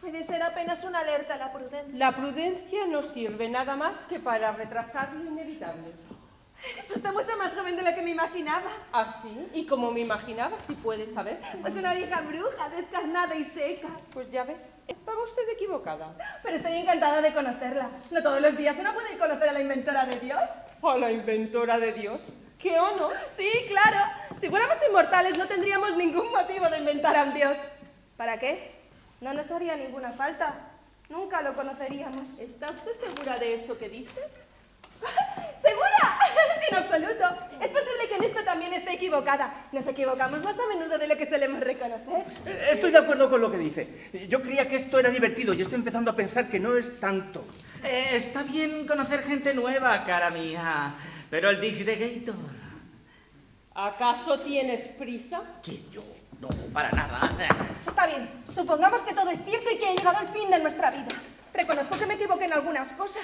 Puede ser apenas una alerta a la prudencia. La prudencia no sirve nada más que para retrasar lo inevitable. Es usted mucho más joven de lo que me imaginaba. ¿Así? ¿Y como me imaginaba, si puede saber? Es una vieja bruja, descarnada y seca. Pues ya ve, estaba usted equivocada. Pero estoy encantada de conocerla. No todos los días uno puede conocer a la inventora de Dios. ¿A la inventora de Dios? ¿Qué o no? Sí, claro. Si fuéramos inmortales no tendríamos ningún motivo de inventar a un Dios. ¿Para qué? No nos haría ninguna falta. Nunca lo conoceríamos. ¿Está usted segura de eso que dice? ¿Segura? En absoluto. Es posible que en esto también esté equivocada. Nos equivocamos más a menudo de lo que solemos reconocer. Estoy de acuerdo con lo que dice. Yo creía que esto era divertido y estoy empezando a pensar que no es tanto. Eh, está bien conocer gente nueva, cara mía. Pero el Digregator. ¿Acaso tienes prisa? ¿Quién yo? No, para nada. Está bien. Supongamos que todo es cierto y que ha llegado el fin de nuestra vida. Reconozco que me equivoqué en algunas cosas.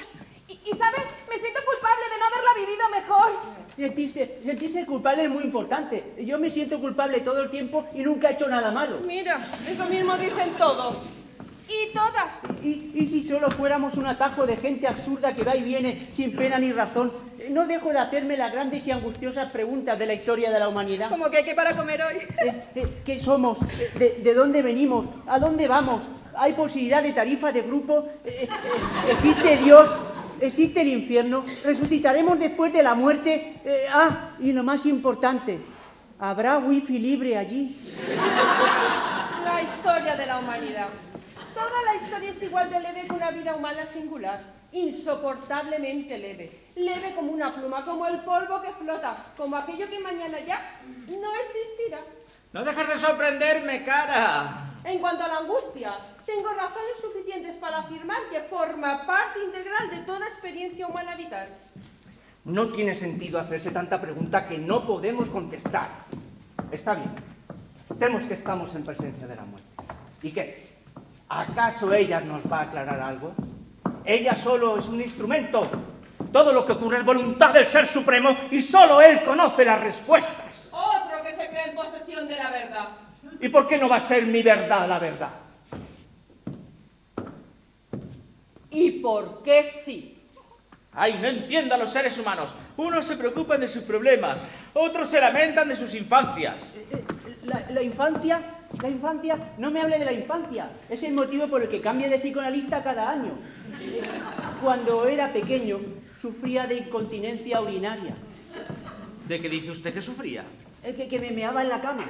Y, y ¿sabe? Me siento culpable de no haberla vivido mejor. Sentirse, sentirse culpable es muy importante. Yo me siento culpable todo el tiempo y nunca he hecho nada malo. Mira, eso mismo dicen todos. Y todas. Y, y si solo fuéramos un atajo de gente absurda que va y viene sin pena ni razón, eh, no dejo de hacerme las grandes y angustiosas preguntas de la historia de la humanidad. Como que hay que para comer hoy. Eh, eh, ¿Qué somos? Eh, ¿De, de dónde venimos? ¿A dónde vamos? ¿Hay posibilidad de tarifa de grupo? Eh, eh, ¿Existe Dios? ¿Existe el infierno? ¿Resucitaremos después de la muerte? Eh, ah, y lo más importante, ¿habrá wifi libre allí? La historia de la humanidad. Toda la historia es igual de leve que una vida humana singular. Insoportablemente leve. Leve como una pluma, como el polvo que flota, como aquello que mañana ya no existirá. No dejas de sorprenderme, cara. En cuanto a la angustia, tengo razones suficientes para afirmar que forma parte integral de toda experiencia humana vital. No tiene sentido hacerse tanta pregunta que no podemos contestar. Está bien. Aceptemos que estamos en presencia de la muerte. ¿Y qué? ¿Acaso ella nos va a aclarar algo? Ella solo es un instrumento. Todo lo que ocurre es voluntad del Ser Supremo y solo Él conoce las respuestas. Otro que se cree en posesión de la verdad. ¿Y por qué no va a ser mi verdad la verdad? ¿Y por qué sí? Ay, no entiendo a los seres humanos. Unos se preocupan de sus problemas, otros se lamentan de sus infancias. Eh, La, la infancia, la infancia, no me hable de la infancia. Es el motivo por el que cambia de psicoanalista cada año. Eh, Cuando era pequeño, sufría de incontinencia urinaria. ¿De qué dice usted que sufría? El que, que me meaba en la cama.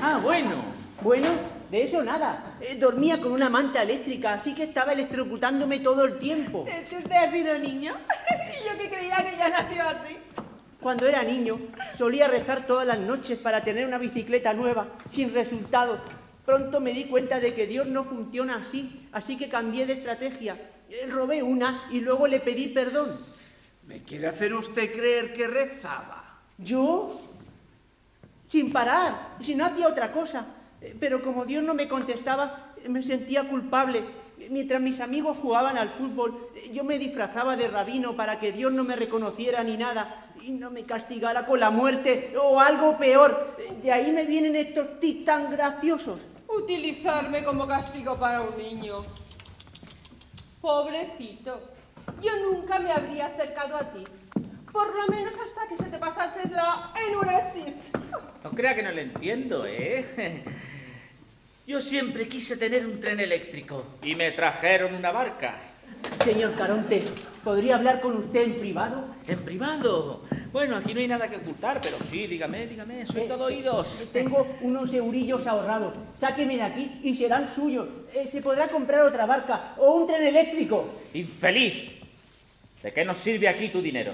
Ah, bueno. Bueno, de eso nada. Eh, dormía con una manta eléctrica, así que estaba electrocutándome todo el tiempo. ¿Es que usted ha sido niño? y yo que creía que ya nació así. Cuando era niño, solía rezar todas las noches para tener una bicicleta nueva, sin resultado. Pronto me di cuenta de que Dios no funciona así, así que cambié de estrategia. Eh, Robé una y luego le pedí perdón. ¿Me quiere hacer usted creer que rezaba? ¿Yo? Sin parar, si no hacía otra cosa. Pero como Dios no me contestaba, me sentía culpable. Mientras mis amigos jugaban al fútbol, yo me disfrazaba de rabino para que Dios no me reconociera ni nada y no me castigara con la muerte o algo peor. De ahí me vienen estos tics tan graciosos. Utilizarme como castigo para un niño. Pobrecito, yo nunca me habría acercado a ti. Por lo menos hasta que se te pasase la enuresis. No crea que no le entiendo, ¿eh? Yo siempre quise tener un tren eléctrico y me trajeron una barca. Señor Caronte, ¿podría hablar con usted en privado? ¿En privado? Bueno, aquí no hay nada que ocultar, pero sí, dígame, dígame, soy Eh, todo oídos. Tengo unos eurillos ahorrados. Sáqueme de aquí y serán suyos. Eh, se podrá comprar otra barca o un tren eléctrico. Infeliz. ¿De qué nos sirve aquí tu dinero?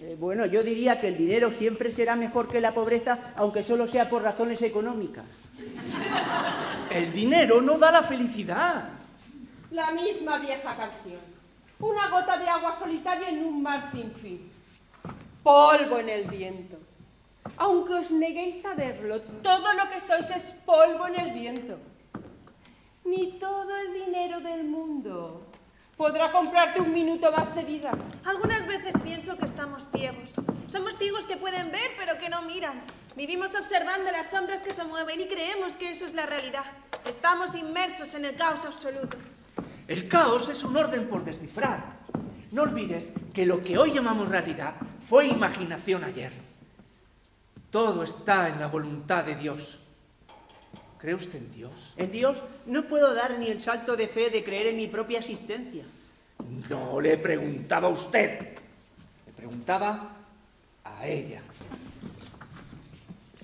Eh, bueno, yo diría que el dinero siempre será mejor que la pobreza, aunque solo sea por razones económicas. El dinero no da la felicidad. La misma vieja canción. Una gota de agua solitaria en un mar sin fin. Polvo en el viento. Aunque os neguéis a verlo, todo lo que sois es polvo en el viento. Ni todo el dinero del mundo podrá comprarte un minuto más de vida. Algunas veces pienso que estamos ciegos. Somos ciegos que pueden ver pero que no miran. Vivimos observando las sombras que se mueven y creemos que eso es la realidad. Estamos inmersos en el caos absoluto. El caos es un orden por descifrar. No olvides que lo que hoy llamamos realidad fue imaginación ayer. Todo está en la voluntad de Dios. ¿Cree usted en Dios? En Dios no puedo dar ni el salto de fe de creer en mi propia existencia. No le preguntaba a usted. Le preguntaba a ella.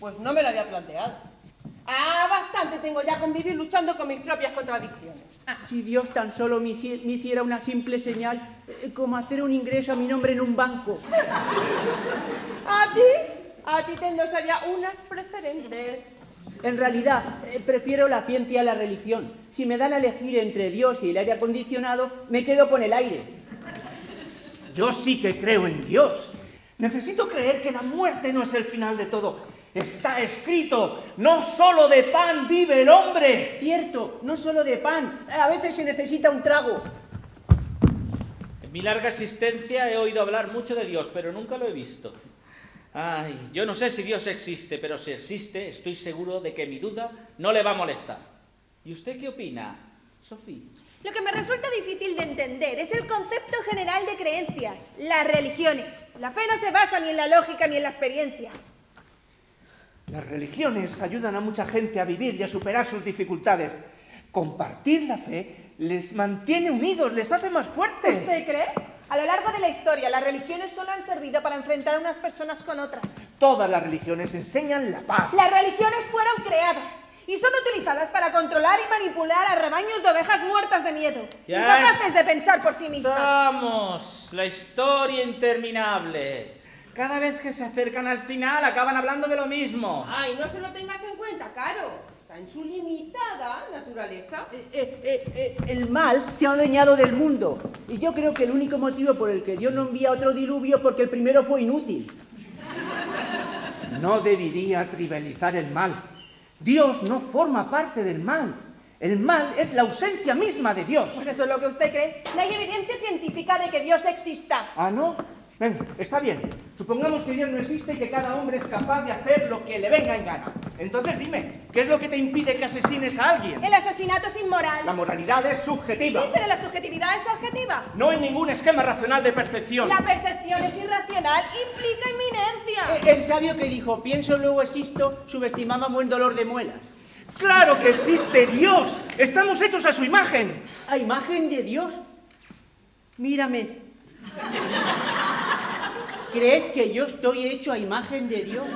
Pues no me lo había planteado. Ah, bastante tengo ya con vivir luchando con mis propias contradicciones. Si Dios tan solo me, hici- me hiciera una simple señal, eh, como hacer un ingreso a mi nombre en un banco. ¿A ti? A ti te endosaría unas preferentes. En realidad, eh, prefiero la ciencia a la religión. Si me dan a elegir entre Dios y el aire acondicionado, me quedo con el aire. Yo sí que creo en Dios. Necesito creer que la muerte no es el final de todo. Está escrito, no solo de pan vive el hombre. Cierto, no solo de pan, a veces se necesita un trago. En mi larga existencia he oído hablar mucho de Dios, pero nunca lo he visto. Ay, yo no sé si Dios existe, pero si existe, estoy seguro de que mi duda no le va a molestar. ¿Y usted qué opina, Sofía? Lo que me resulta difícil de entender es el concepto general de creencias, las religiones. La fe no se basa ni en la lógica ni en la experiencia. Las religiones ayudan a mucha gente a vivir y a superar sus dificultades. Compartir la fe les mantiene unidos, les hace más fuertes. ¿Usted cree? A lo largo de la historia, las religiones solo han servido para enfrentar a unas personas con otras. Todas las religiones enseñan la paz. Las religiones fueron creadas y son utilizadas para controlar y manipular a rebaños de ovejas muertas de miedo, Ya incapaces de pensar por sí mismas. Vamos, la historia interminable. Cada vez que se acercan al final acaban hablando de lo mismo. Ay, no se lo tengas en cuenta, Caro. Está en su limitada naturaleza. Eh, eh, eh, el mal se ha adueñado del mundo. Y yo creo que el único motivo por el que Dios no envía otro diluvio es porque el primero fue inútil. No debería trivializar el mal. Dios no forma parte del mal. El mal es la ausencia misma de Dios. Pues eso es lo que usted cree. No hay evidencia científica de que Dios exista. ¿Ah, no? Ven, está bien. Supongamos que Dios no existe y que cada hombre es capaz de hacer lo que le venga en gana. Entonces dime, ¿qué es lo que te impide que asesines a alguien? El asesinato es inmoral. La moralidad es subjetiva. Sí, pero la subjetividad es objetiva. No hay ningún esquema racional de percepción. La percepción es irracional, implica inminencia. Eh, El sabio que dijo, pienso luego existo, subestimaba buen dolor de muelas. ¡Claro que existe Dios! Estamos hechos a su imagen. ¿A imagen de Dios? Mírame. ¿Crees que yo estoy hecho a imagen de Dios?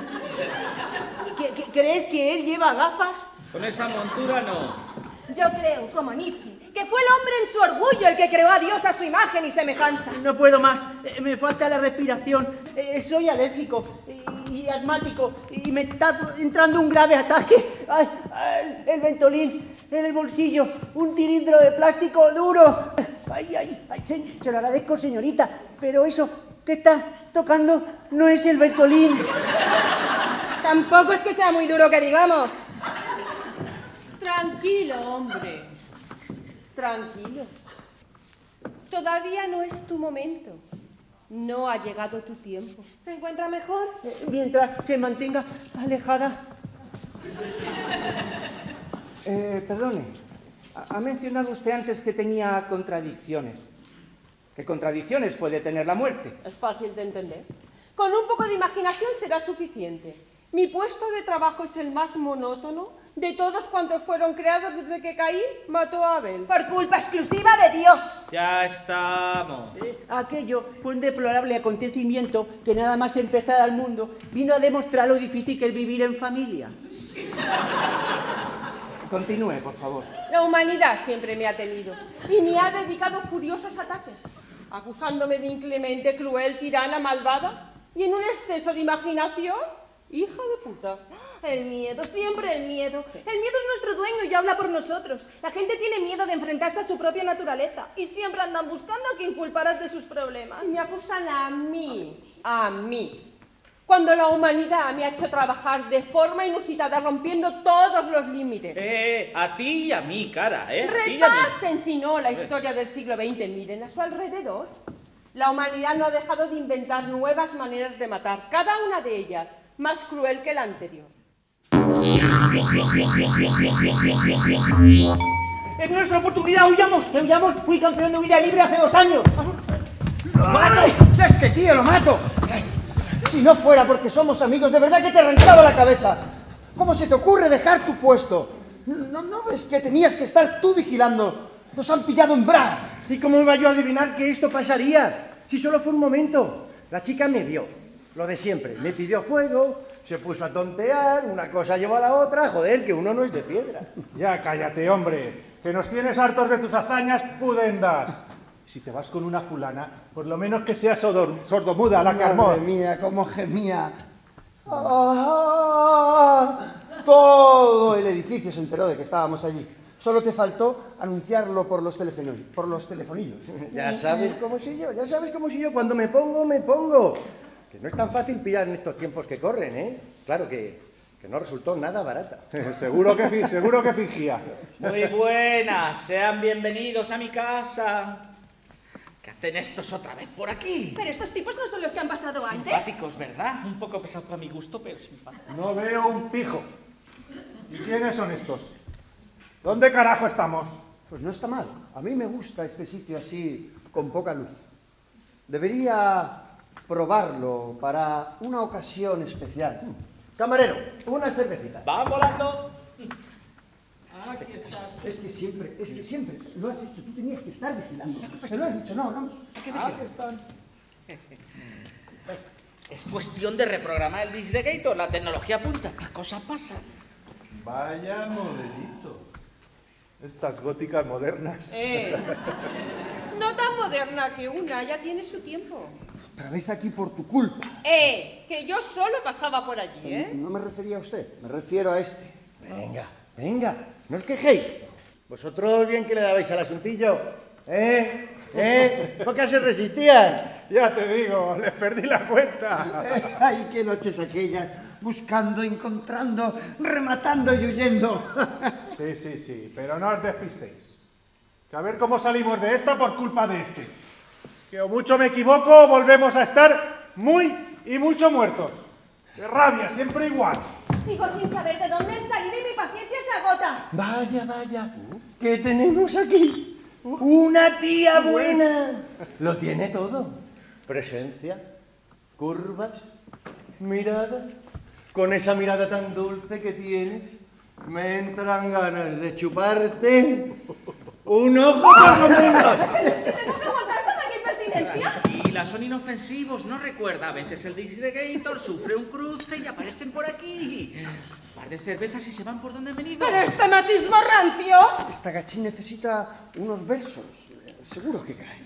¿Que- que- ¿Crees que él lleva gafas? Con esa montura no. Yo creo, como Nietzsche, que fue el hombre en su orgullo el que creó a Dios a su imagen y semejanza. No puedo más, eh, me falta la respiración, eh, soy alérgico y, y asmático y me está entrando un grave ataque. Ay, ay, el ventolín en el bolsillo, un cilindro de plástico duro. Ay, ay, ay, se, se lo agradezco, señorita, pero eso que está tocando no es el ventolín. Tampoco es que sea muy duro que digamos. Tranquilo, hombre. Tranquilo. Todavía no es tu momento. No ha llegado tu tiempo. ¿Se encuentra mejor? Eh, Mientras se mantenga alejada. Eh, perdone, ha mencionado usted antes que tenía contradicciones. ¿Qué contradicciones puede tener la muerte? Es fácil de entender. Con un poco de imaginación será suficiente. Mi puesto de trabajo es el más monótono de todos cuantos fueron creados desde que Caín mató a Abel. Por culpa exclusiva de Dios. Ya estamos. Eh, Aquello fue un deplorable acontecimiento que nada más empezar al mundo vino a demostrar lo difícil que es vivir en familia. Continúe, por favor. La humanidad siempre me ha temido y me ha dedicado furiosos ataques. Acusándome de inclemente, cruel, tirana, malvada, y en un exceso de imaginación, hija de puta. El miedo, siempre el miedo. El miedo es nuestro dueño y habla por nosotros. La gente tiene miedo de enfrentarse a su propia naturaleza y siempre andan buscando a quien culparas de sus problemas. Me acusan a mí, a mí. Cuando la humanidad me ha hecho trabajar de forma inusitada, rompiendo todos los límites. Eh, a ti y a mí, cara, ¿eh? A mí. Repasen, si no, la historia del siglo XX. Miren a su alrededor. La humanidad no ha dejado de inventar nuevas maneras de matar, cada una de ellas más cruel que la anterior. ¡Es nuestra oportunidad! ¡Huyamos! ¡Que huyamos! ¡Fui campeón de huida libre hace dos años! ¡Lo mato! ¡Este tío lo mato! Si no fuera porque somos amigos, de verdad que te arrancaba la cabeza. ¿Cómo se te ocurre dejar tu puesto? ¿No, no ves que tenías que estar tú vigilando? Nos han pillado en bra. ¿Y cómo iba yo a adivinar que esto pasaría? Si solo fue un momento. La chica me vio, lo de siempre. Me pidió fuego, se puso a tontear, una cosa llevó a la otra. Joder, que uno no es de piedra. Ya cállate, hombre, que nos tienes hartos de tus hazañas pudendas. Si te vas con una fulana, por lo menos que sea sodor- sordomuda, la armó. Madre mía, cómo gemía. Ah, todo el edificio se enteró de que estábamos allí. Solo te faltó anunciarlo por los telefonillos. Por los telefonillos. Ya sabes cómo soy yo, ya sabes cómo soy yo. Cuando me pongo, me pongo. Que no es tan fácil pillar en estos tiempos que corren, ¿eh? Claro que, que no resultó nada barata. seguro, que, seguro que fingía. Muy buenas, sean bienvenidos a mi casa. ¿Qué hacen estos otra vez por aquí? Pero estos tipos no son los que han pasado antes. Simpáticos, ¿verdad? Un poco pesados para mi gusto, pero simpáticos. No veo un pijo. ¿Y quiénes son estos? ¿Dónde carajo estamos? Pues no está mal. A mí me gusta este sitio así, con poca luz. Debería probarlo para una ocasión especial. Camarero, una cervecita. ¡Va volando! Es que siempre, es que siempre lo has dicho, tú tenías que estar vigilando. Se lo has dicho, no, no. Aquí están. Es cuestión de reprogramar el Disregator, la tecnología apunta. ¿Qué cosa pasa? Vaya modelito. Estas góticas modernas. Eh, no tan moderna que una, ya tiene su tiempo. Otra vez aquí por tu culpa. Eh, que yo solo pasaba por allí, ¿eh? No me refería a usted, me refiero a este. Venga, venga, no os quejéis. Vosotros bien que le dabais al asuntillo. ¿Eh? ¿Eh? ¿Por qué se resistían? Ya te digo, les perdí la cuenta. Ay, qué noches aquellas, buscando, encontrando, rematando y huyendo. Sí, sí, sí, pero no os despistéis. Que a ver cómo salimos de esta por culpa de este. Que o mucho me equivoco o volvemos a estar muy y mucho muertos. ¡Qué rabia, siempre igual! Sigo sin saber de dónde han salido y mi paciencia se agota. Vaya, vaya, ¿qué tenemos aquí? Una tía buena. Lo tiene todo. Presencia, curvas, mirada. Con esa mirada tan dulce que tienes, me entran ganas de chuparte un ojo las son inofensivos, ¿no recuerda? A veces el Disregator sufre un cruce y aparecen por aquí. Par de cervezas y se van por donde han venido. Pero este machismo rancio. Esta gachín necesita unos versos. Seguro que cae.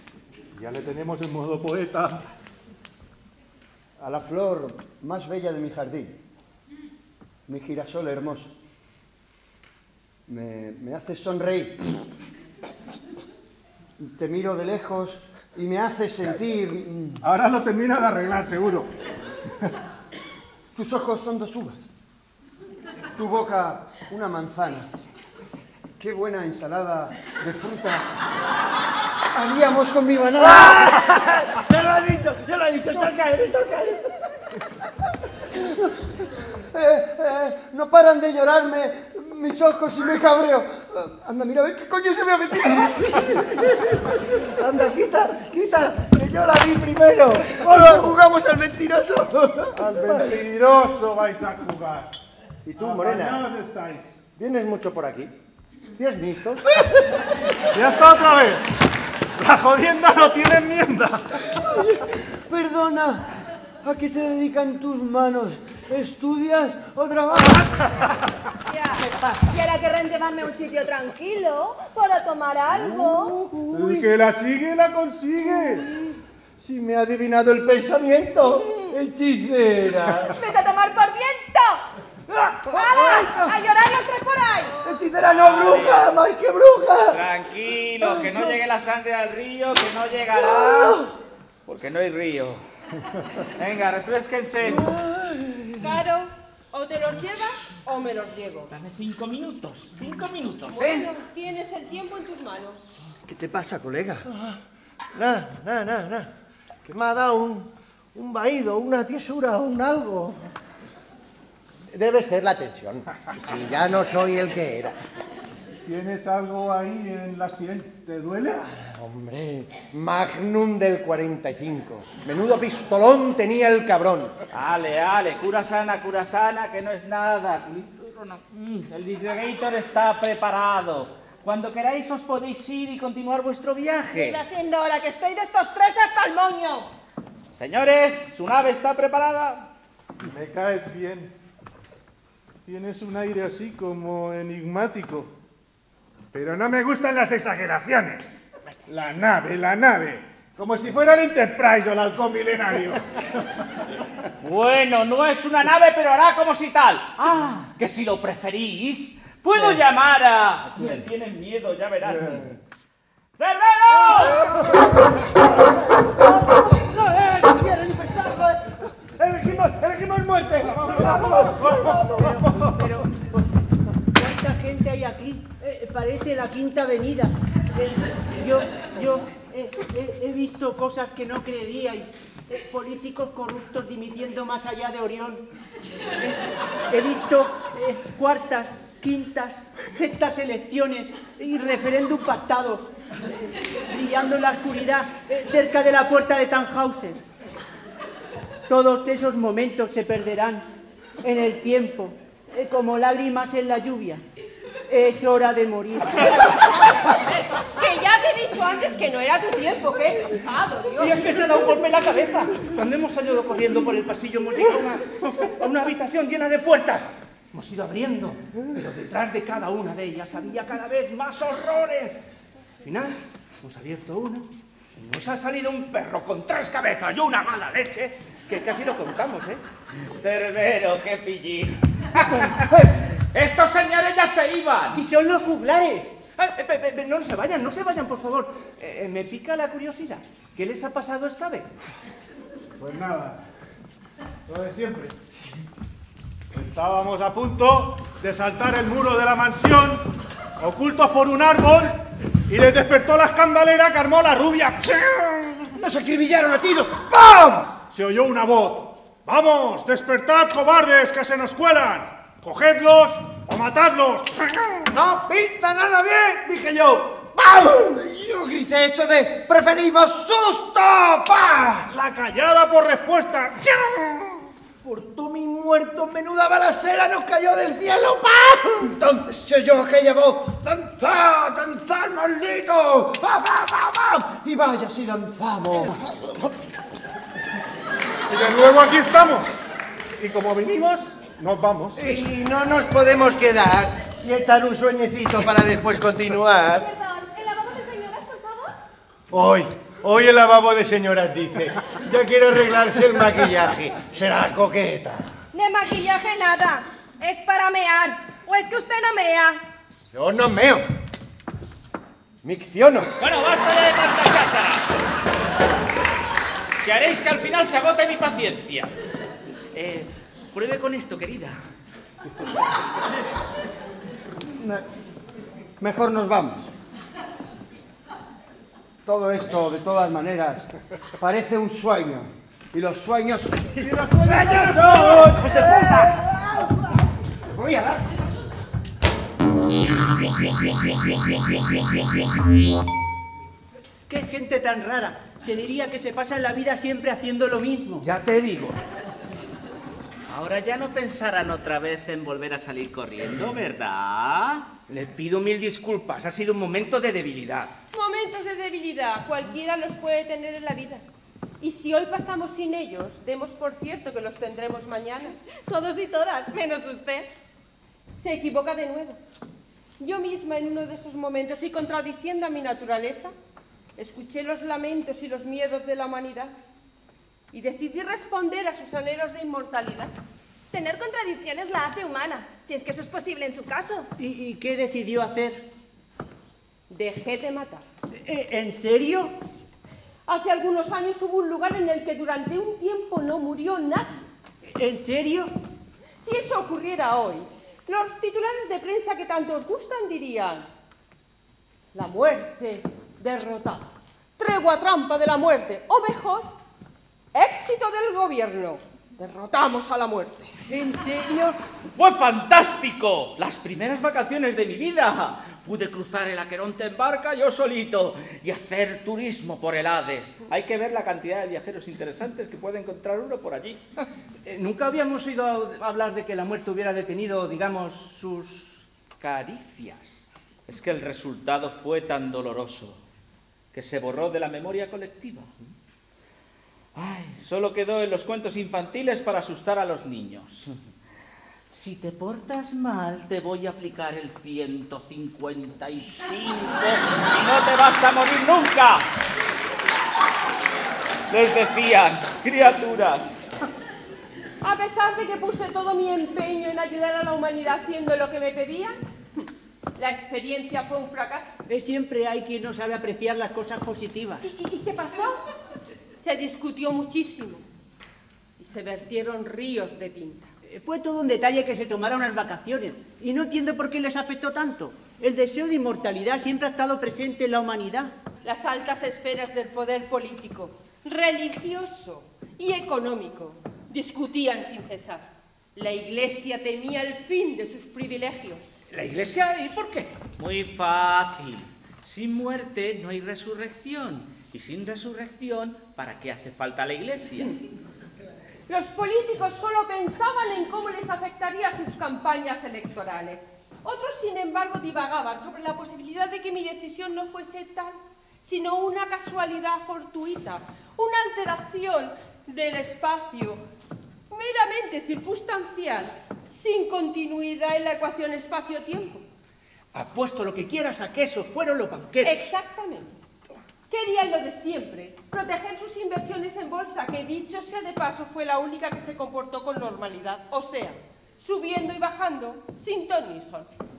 Ya le tenemos en modo poeta. A la flor más bella de mi jardín. Mi girasol hermoso. Me, me haces sonreír. Te miro de lejos y me haces sentir... Ahora lo termina de arreglar, seguro. Tus ojos son dos uvas. Tu boca una manzana. Qué buena ensalada de fruta. Haríamos con mi banana. ¡Se lo ha dicho! ¡Se lo ha dicho! ¡Está caer! ¡Está caer! Eh, eh, no paran de llorarme mis ojos y me cabreo. Anda, mira, a ver qué coño se me ha metido. ¡Anda, quita! ¡Quita! ¡Que yo la vi primero! ¡Ahora jugamos al mentiroso! Al mentiroso vais a jugar. ¿Y tú, Morena? Estáis. ¿Vienes mucho por aquí? ¿Tienes visto? ¡Ya está otra vez! ¡La jodienda no tiene enmienda! Perdona, ¿a qué se dedican tus manos? ¿Estudias o trabajas? Ya, ¿Qué pasa? Y ahora querrán llevarme a un sitio tranquilo para tomar algo. El que la sigue, la consigue. Si me ha adivinado el pensamiento, hechicera. ¡Vete a tomar por viento! ¡Hala! ¡A llorar los tres por ahí! Hechicera no bruja, más que bruja. Tranquilo, que no llegue la sangre al río, que no llegará. Porque no hay río. Venga, refresquense. Caro, o te los llevas o me los llevo. Dame cinco minutos, cinco minutos, ¿eh? Bueno, tienes el tiempo en tus manos. ¿Qué te pasa, colega? Nada, nada, nada, nada. Que me ha dado un, un vaído, una tiesura, un algo. Debe ser la tensión. Si ya no soy el que era. ¿Tienes algo ahí en la sien? ¿Te duele? Hombre, Magnum del 45. Menudo pistolón tenía el cabrón. Ale, ale, cura sana, cura sana, que no es nada. El Digregator está preparado. Cuando queráis os podéis ir y continuar vuestro viaje. Va siendo hora que estoy de estos tres hasta el moño. Señores, su nave está preparada. Me caes bien. Tienes un aire así como enigmático. Pero no me gustan las exageraciones. La nave, la nave. Como si fuera el Enterprise o el halcón milenario. Bueno, no es una nave, pero hará como si tal. Ah, que si lo preferís, puedo llamar a... Me tienen miedo, ya verán. ¡Cerbero! ¡No es ni pensarlo! ¡Elegimos, elegimos muerte! ¡Vamos! Pero, ¿cuánta gente hay aquí? Eh, parece la quinta avenida. Eh, yo, yo eh, he visto cosas que no creeríais. Políticos corruptos dimitiendo más allá de Orión. He visto cuartas, quintas, sextas elecciones y referéndum pactados, brillando en la oscuridad cerca de la puerta de Tannhausen. Todos esos momentos se perderán en el tiempo, como lágrimas en la lluvia. Es hora de morir. Que ya te he dicho antes que no era tu tiempo, qué enfado, Dios. Y es que se ha dado un golpe en la cabeza. Cuando hemos salido corriendo por el pasillo, hemos llegado a una, a una habitación llena de puertas. Hemos ido abriendo, pero detrás de cada una de ellas había cada vez más horrores. Al final, hemos abierto una y nos ha salido un perro con tres cabezas y una mala leche, que casi lo contamos, ¿eh? Cerbero, qué pillín. Estos señores ya se iban. ¡Y son los juglares! Ah, eh, pe- pe- no se vayan, no se vayan, por favor. Eh, eh, me pica la curiosidad. ¿Qué les ha pasado esta vez? Pues nada, lo de siempre. Estábamos a punto de saltar el muro de la mansión, ocultos por un árbol, y les despertó la escandalera que armó la rubia. ¡Nos acribillaron a tiros! ¡Pam! Se oyó una voz. ¡Vamos, despertad, cobardes, que se nos cuelan! ¡Cogedlos o matadlos! ¡No pinta nada bien! Dije yo. ¡Vamos! Yo grité eso de preferimos susto. ¡Pa! La callada por respuesta. Por tú mi muerto, menuda balacera nos cayó del cielo. ¡Pam! Entonces se oyó aquella voz. ¡Danzad, danzad, maldito! ¡Pa, pa, pa, pa! Y vaya si danzamos. Y de nuevo aquí estamos. Y como vinimos, nos vamos. Y no nos podemos quedar y echar un sueñecito para después continuar. Perdón, ¿el lavabo de señoras, por favor? Hoy, hoy el lavabo de señoras dice. Ya quiere arreglarse el maquillaje. Será coqueta. De maquillaje nada. Es para mear. ¿O es que usted no mea? Yo no meo. Micciono. Bueno, basta ya de tanta chacha. Que haréis que al final se agote mi paciencia. Eh, pruebe con esto, querida. Mejor nos vamos. Todo esto, de todas maneras, parece un sueño. Y los sueños... Voy a dar. ¡Qué gente tan rara! Se diría que se pasa la vida siempre haciendo lo mismo. Ya te digo. Ahora ya no pensarán otra vez en volver a salir corriendo, ¿verdad? Le pido mil disculpas. Ha sido un momento de debilidad. Momentos de debilidad, cualquiera los puede tener en la vida. Y si hoy pasamos sin ellos, demos por cierto que los tendremos mañana. Todos y todas, menos usted. Se equivoca de nuevo. Yo misma en uno de esos momentos y contradiciendo a mi naturaleza, escuché los lamentos y los miedos de la humanidad y decidí responder a sus anhelos de inmortalidad. Tener contradicciones la hace humana, si es que eso es posible en su caso. ¿Y, y qué decidió hacer? Dejé de matar. ¿E- ¿En serio? Hace algunos años hubo un lugar en el que durante un tiempo no murió nadie. ¿En serio? Si eso ocurriera hoy, los titulares de prensa que tanto os gustan dirían la muerte derrotada, tregua trampa de la muerte, o mejor, éxito del gobierno, derrotamos a la muerte. ¿En serio? ¡Fue fantástico! Las primeras vacaciones de mi vida. Pude cruzar el Aqueronte en barca yo solito y hacer turismo por el Hades. Hay que ver la cantidad de viajeros interesantes que puede encontrar uno por allí. Eh, Nunca habíamos oído a- hablar de que la muerte hubiera detenido, digamos, sus caricias. Es que el resultado fue tan doloroso que se borró de la memoria colectiva. Ay, solo quedó en los cuentos infantiles para asustar a los niños. Si te portas mal, te voy a aplicar el 155 y no te vas a morir nunca. Les decían, criaturas, A pesar de que puse todo mi empeño en ayudar a la humanidad haciendo lo que me pedían, la experiencia fue un fracaso. Siempre hay quien no sabe apreciar las cosas positivas. ¿Y, y- y qué pasó? Se discutió muchísimo y se vertieron ríos de tinta. Eh, Fue todo un detalle que se tomara unas vacaciones. Y no entiendo por qué les afectó tanto. El deseo de inmortalidad siempre ha estado presente en la humanidad. Las altas esferas del poder político, religioso y económico discutían sin cesar. La Iglesia temía el fin de sus privilegios. ¿La iglesia? ¿Y por qué? muy fácil. Sin muerte no hay resurrección. Y sin resurrección, ¿para qué hace falta la iglesia? Los políticos solo pensaban en cómo les afectaría sus campañas electorales. Otros, sin embargo, divagaban sobre la posibilidad de que mi decisión no fuese tal, sino una casualidad fortuita, una alteración del espacio meramente circunstancial, sin continuidad en la ecuación espacio-tiempo. Apuesto lo que quieras a que esos fueron los banqueros. Exactamente. Querían lo de siempre, proteger sus inversiones en bolsa, que dicho sea de paso fue la única que se comportó con normalidad, o sea, subiendo y bajando sin ton ni.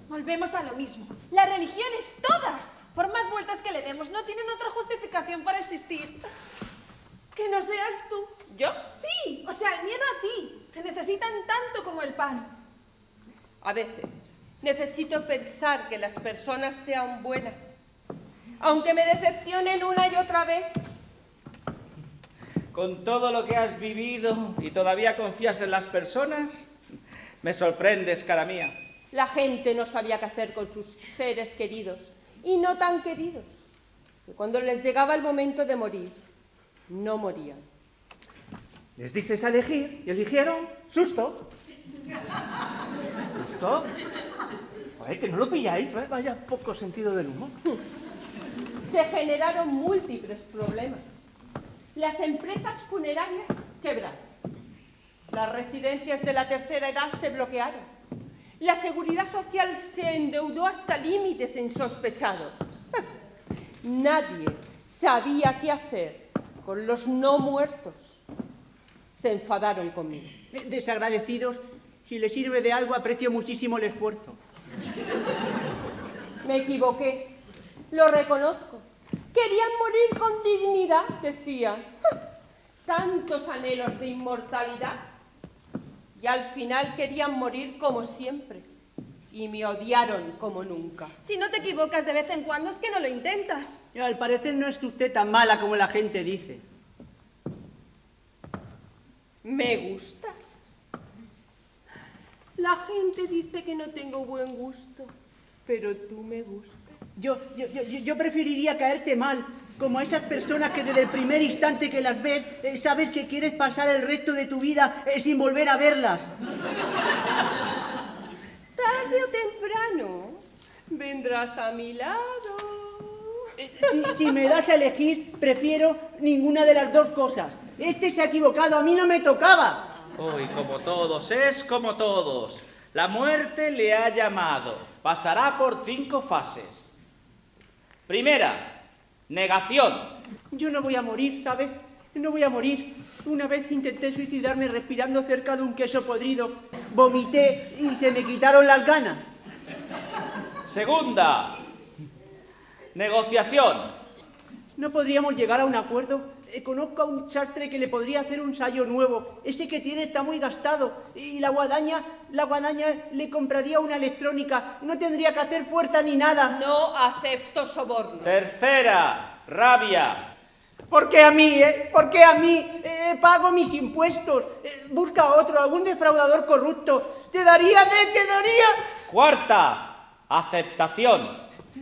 Volvemos a lo mismo. Las religiones, todas, por más vueltas que le demos, no tienen otra justificación para existir. Que no seas tú. ¿Yo? Sí, o sea, el miedo a ti. Te necesitan tanto como el pan. A veces necesito pensar que las personas sean buenas, aunque me decepcionen una y otra vez. Con todo lo que has vivido y todavía confías en las personas, me sorprendes, cara mía. La gente no sabía qué hacer con sus seres queridos y no tan queridos, que cuando les llegaba el momento de morir, no morían. Les dices a elegir y eligieron susto. ¿Susto? Que no lo pilláis, ¿eh? vaya poco sentido del humor. Se generaron múltiples problemas. Las empresas funerarias quebraron. Las residencias de la tercera edad se bloquearon. La seguridad social se endeudó hasta límites insospechados. Nadie sabía qué hacer con los no muertos. Se enfadaron conmigo. Eh, Desagradecidos, si les sirve de algo, aprecio muchísimo el esfuerzo. Me equivoqué, lo reconozco. Querían morir con dignidad, decían. Tantos anhelos de inmortalidad. Y al final querían morir como siempre. Y me odiaron como nunca. Si no te equivocas de vez en cuando, es que no lo intentas. Y al parecer no es usted tan mala como la gente dice. ¿Me gustas? La gente dice que no tengo buen gusto, pero tú me gustas. Yo, yo, yo, yo preferiría caerte mal, como a esas personas que desde el primer instante que las ves, eh, sabes que quieres pasar el resto de tu vida eh, sin volver a verlas. Tarde o temprano vendrás a mi lado. Eh, Si, si me das a elegir, prefiero ninguna de las dos cosas. Este se ha equivocado, a mí no me tocaba. Uy, como todos, es como todos. La muerte le ha llamado. Pasará por cinco fases. Primera, negación. Yo no voy a morir, ¿sabes? No voy a morir. Una vez intenté suicidarme respirando cerca de un queso podrido. Vomité y se me quitaron las ganas. Segunda, negociación. ¿No podríamos llegar a un acuerdo? Eh, conozco a un sastre que le podría hacer un sayo nuevo. Ese que tiene está muy gastado. Y la guadaña, la guadaña le compraría una electrónica. No tendría que hacer fuerza ni nada. No acepto soborno. Tercera, rabia. ¿Por qué a mí, eh? ¿Por qué a mí? Eh, pago mis impuestos. Eh, busca otro, algún defraudador corrupto. Te daría, de, te daría. Cuarta, aceptación.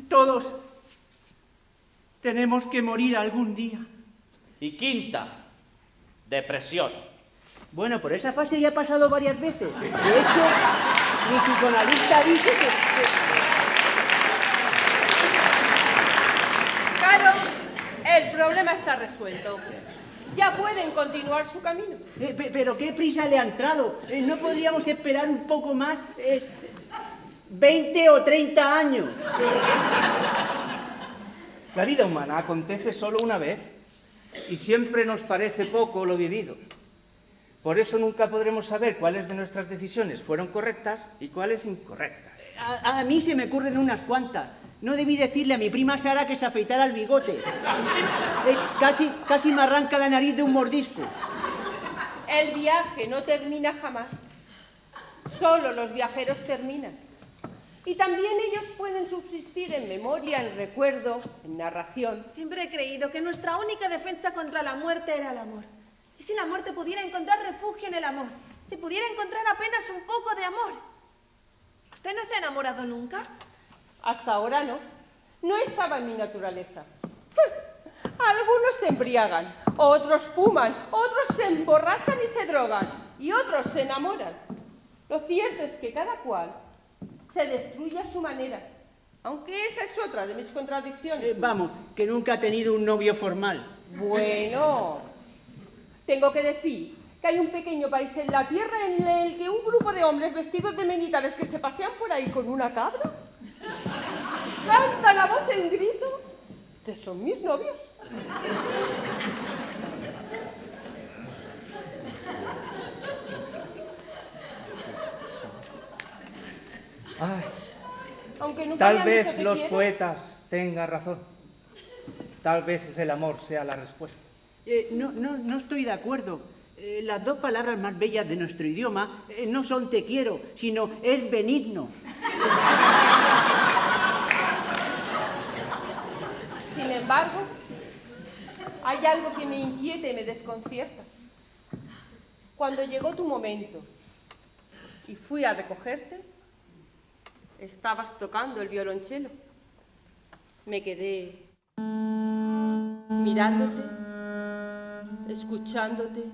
Todos tenemos que morir algún día. Y quinta, depresión. Bueno, por esa fase ya he pasado varias veces. De hecho, mi psicoanalista dice que... Caro, el problema está resuelto. Ya pueden continuar su camino. Eh, pe- pero qué prisa le ha entrado. Eh, ¿No podríamos esperar un poco más? Eh, 20 o 30 años. La vida humana acontece solo una vez y siempre nos parece poco lo vivido. Por eso nunca podremos saber cuáles de nuestras decisiones fueron correctas y cuáles incorrectas. A, a mí se me ocurren unas cuantas. No debí decirle a mi prima Sara que se afeitara el bigote. Eh, casi, casi me arranca la nariz de un mordisco. El viaje no termina jamás. Solo los viajeros terminan. Y también ellos pueden subsistir en memoria, en recuerdo, en narración. Siempre he creído que nuestra única defensa contra la muerte era el amor. Y si la muerte pudiera encontrar refugio en el amor, si pudiera encontrar apenas un poco de amor. ¿Usted no se ha enamorado nunca? Hasta ahora no. No estaba en mi naturaleza. Algunos se embriagan, otros fuman, otros se emborrachan y se drogan, y otros se enamoran. Lo cierto es que cada cual se destruye a su manera, aunque esa es otra de mis contradicciones. Eh, vamos, que nunca ha tenido un novio formal. Bueno, tengo que decir que hay un pequeño país en la Tierra en el que un grupo de hombres vestidos de militares que se pasean por ahí con una cabra cantan a voz en grito que son mis novios. Ay, Aunque nunca tal vez los poetas tengan razón. Tal vez el amor sea la respuesta. Eh, no, no, no estoy de acuerdo. Eh, las dos palabras más bellas de nuestro idioma eh, no son te quiero, sino es benigno. Sin embargo, hay algo que me inquieta y me desconcierta. Cuando llegó tu momento y fui a recogerte, estabas tocando el violonchelo. Me quedé mirándote, escuchándote,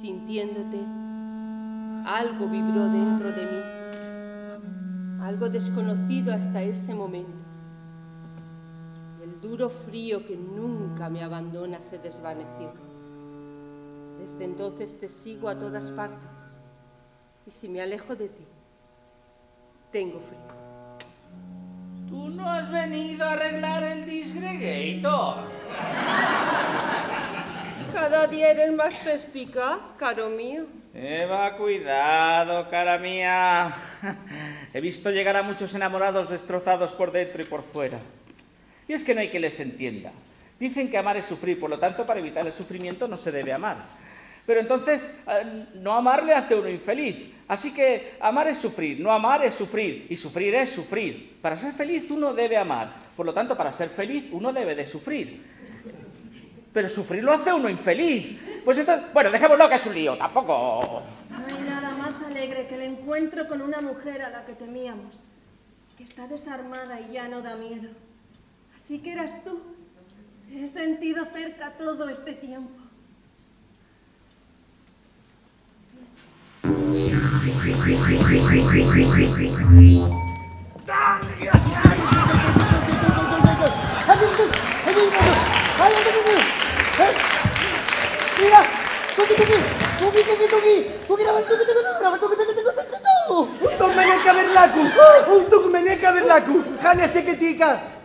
sintiéndote. Algo vibró dentro de mí, algo desconocido hasta ese momento. El duro frío que nunca me abandona se desvaneció. Desde entonces te sigo a todas partes. Y si me alejo de ti, tengo frío. Tú no has venido a arreglar el disgregator. Cada día eres más perspicaz, caro mío. Eva, cuidado, cara mía. He visto llegar a muchos enamorados destrozados por dentro y por fuera. Y es que no hay que les entienda. Dicen que amar es sufrir, por lo tanto, para evitar el sufrimiento no se debe amar. Pero entonces, eh, no amarle hace uno infeliz. Así que amar es sufrir, no amar es sufrir, y sufrir es sufrir. Para ser feliz uno debe amar. Por lo tanto, para ser feliz uno debe de sufrir. Pero sufrir lo hace uno infeliz. Pues entonces, bueno, dejémoslo que es un lío, tampoco. No hay nada más alegre que el encuentro con una mujer a la que temíamos, que está desarmada y ya no da miedo. Así que eras tú. He sentido cerca todo este tiempo. Untuk mereka berlaku. Untuk mereka berlaku. Hanya seketika.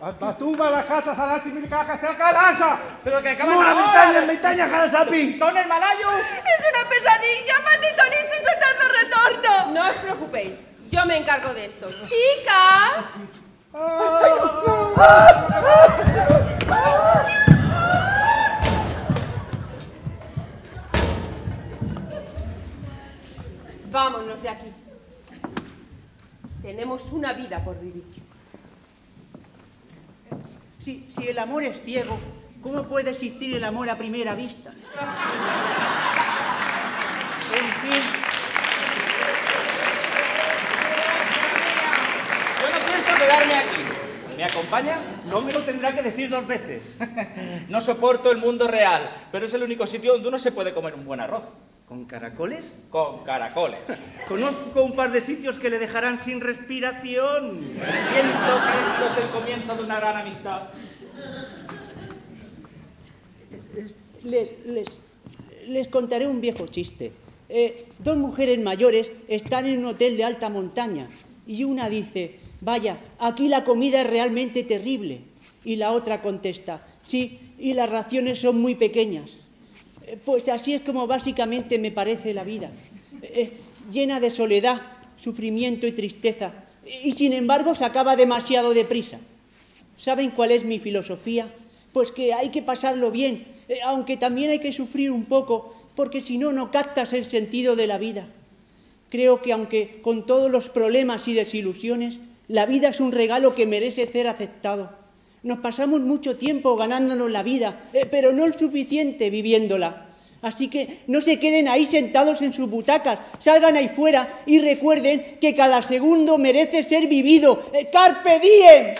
Atuma la casa salah similikakas te kalansa. Pero que acaban Muna ahora. montaña, montaña, Hanasapi. ¡Don el Malayus! ¡Es una pesadilla! ¡Maldito y su eterno retorno! No os preocupéis, yo me encargo de esto. ¡Chicas! Vámonos de aquí. Tenemos una vida por vivir. Si, el amor es ciego, ¿cómo puede existir el amor a primera vista? En fin, Yo no pienso quedarme aquí. ¿Me acompaña? No me lo tendrá que decir dos veces. No soporto el mundo real, pero es el único sitio donde uno se puede comer un buen arroz. ¿Con caracoles? Con caracoles. Conozco un par de sitios que le dejarán sin respiración. Siento que esto es el comienzo de una gran amistad. les, les, les contaré un viejo chiste. Eh, dos mujeres mayores están en un hotel de alta montaña y una dice, vaya, aquí la comida es realmente terrible. Y la otra contesta, sí, y las raciones son muy pequeñas. Eh, Pues así es como básicamente me parece la vida, eh, llena de soledad, sufrimiento y tristeza, y sin embargo se acaba demasiado deprisa. ¿Saben cuál es mi filosofía? Pues que hay que pasarlo bien, eh, aunque también hay que sufrir un poco, porque si no, no captas el sentido de la vida. Creo que aunque con todos los problemas y desilusiones, la vida es un regalo que merece ser aceptado. Nos pasamos mucho tiempo ganándonos la vida, eh, pero no el suficiente viviéndola. Así que no se queden ahí sentados en sus butacas, salgan ahí fuera y recuerden que cada segundo merece ser vivido. Eh, ¡Carpe diem!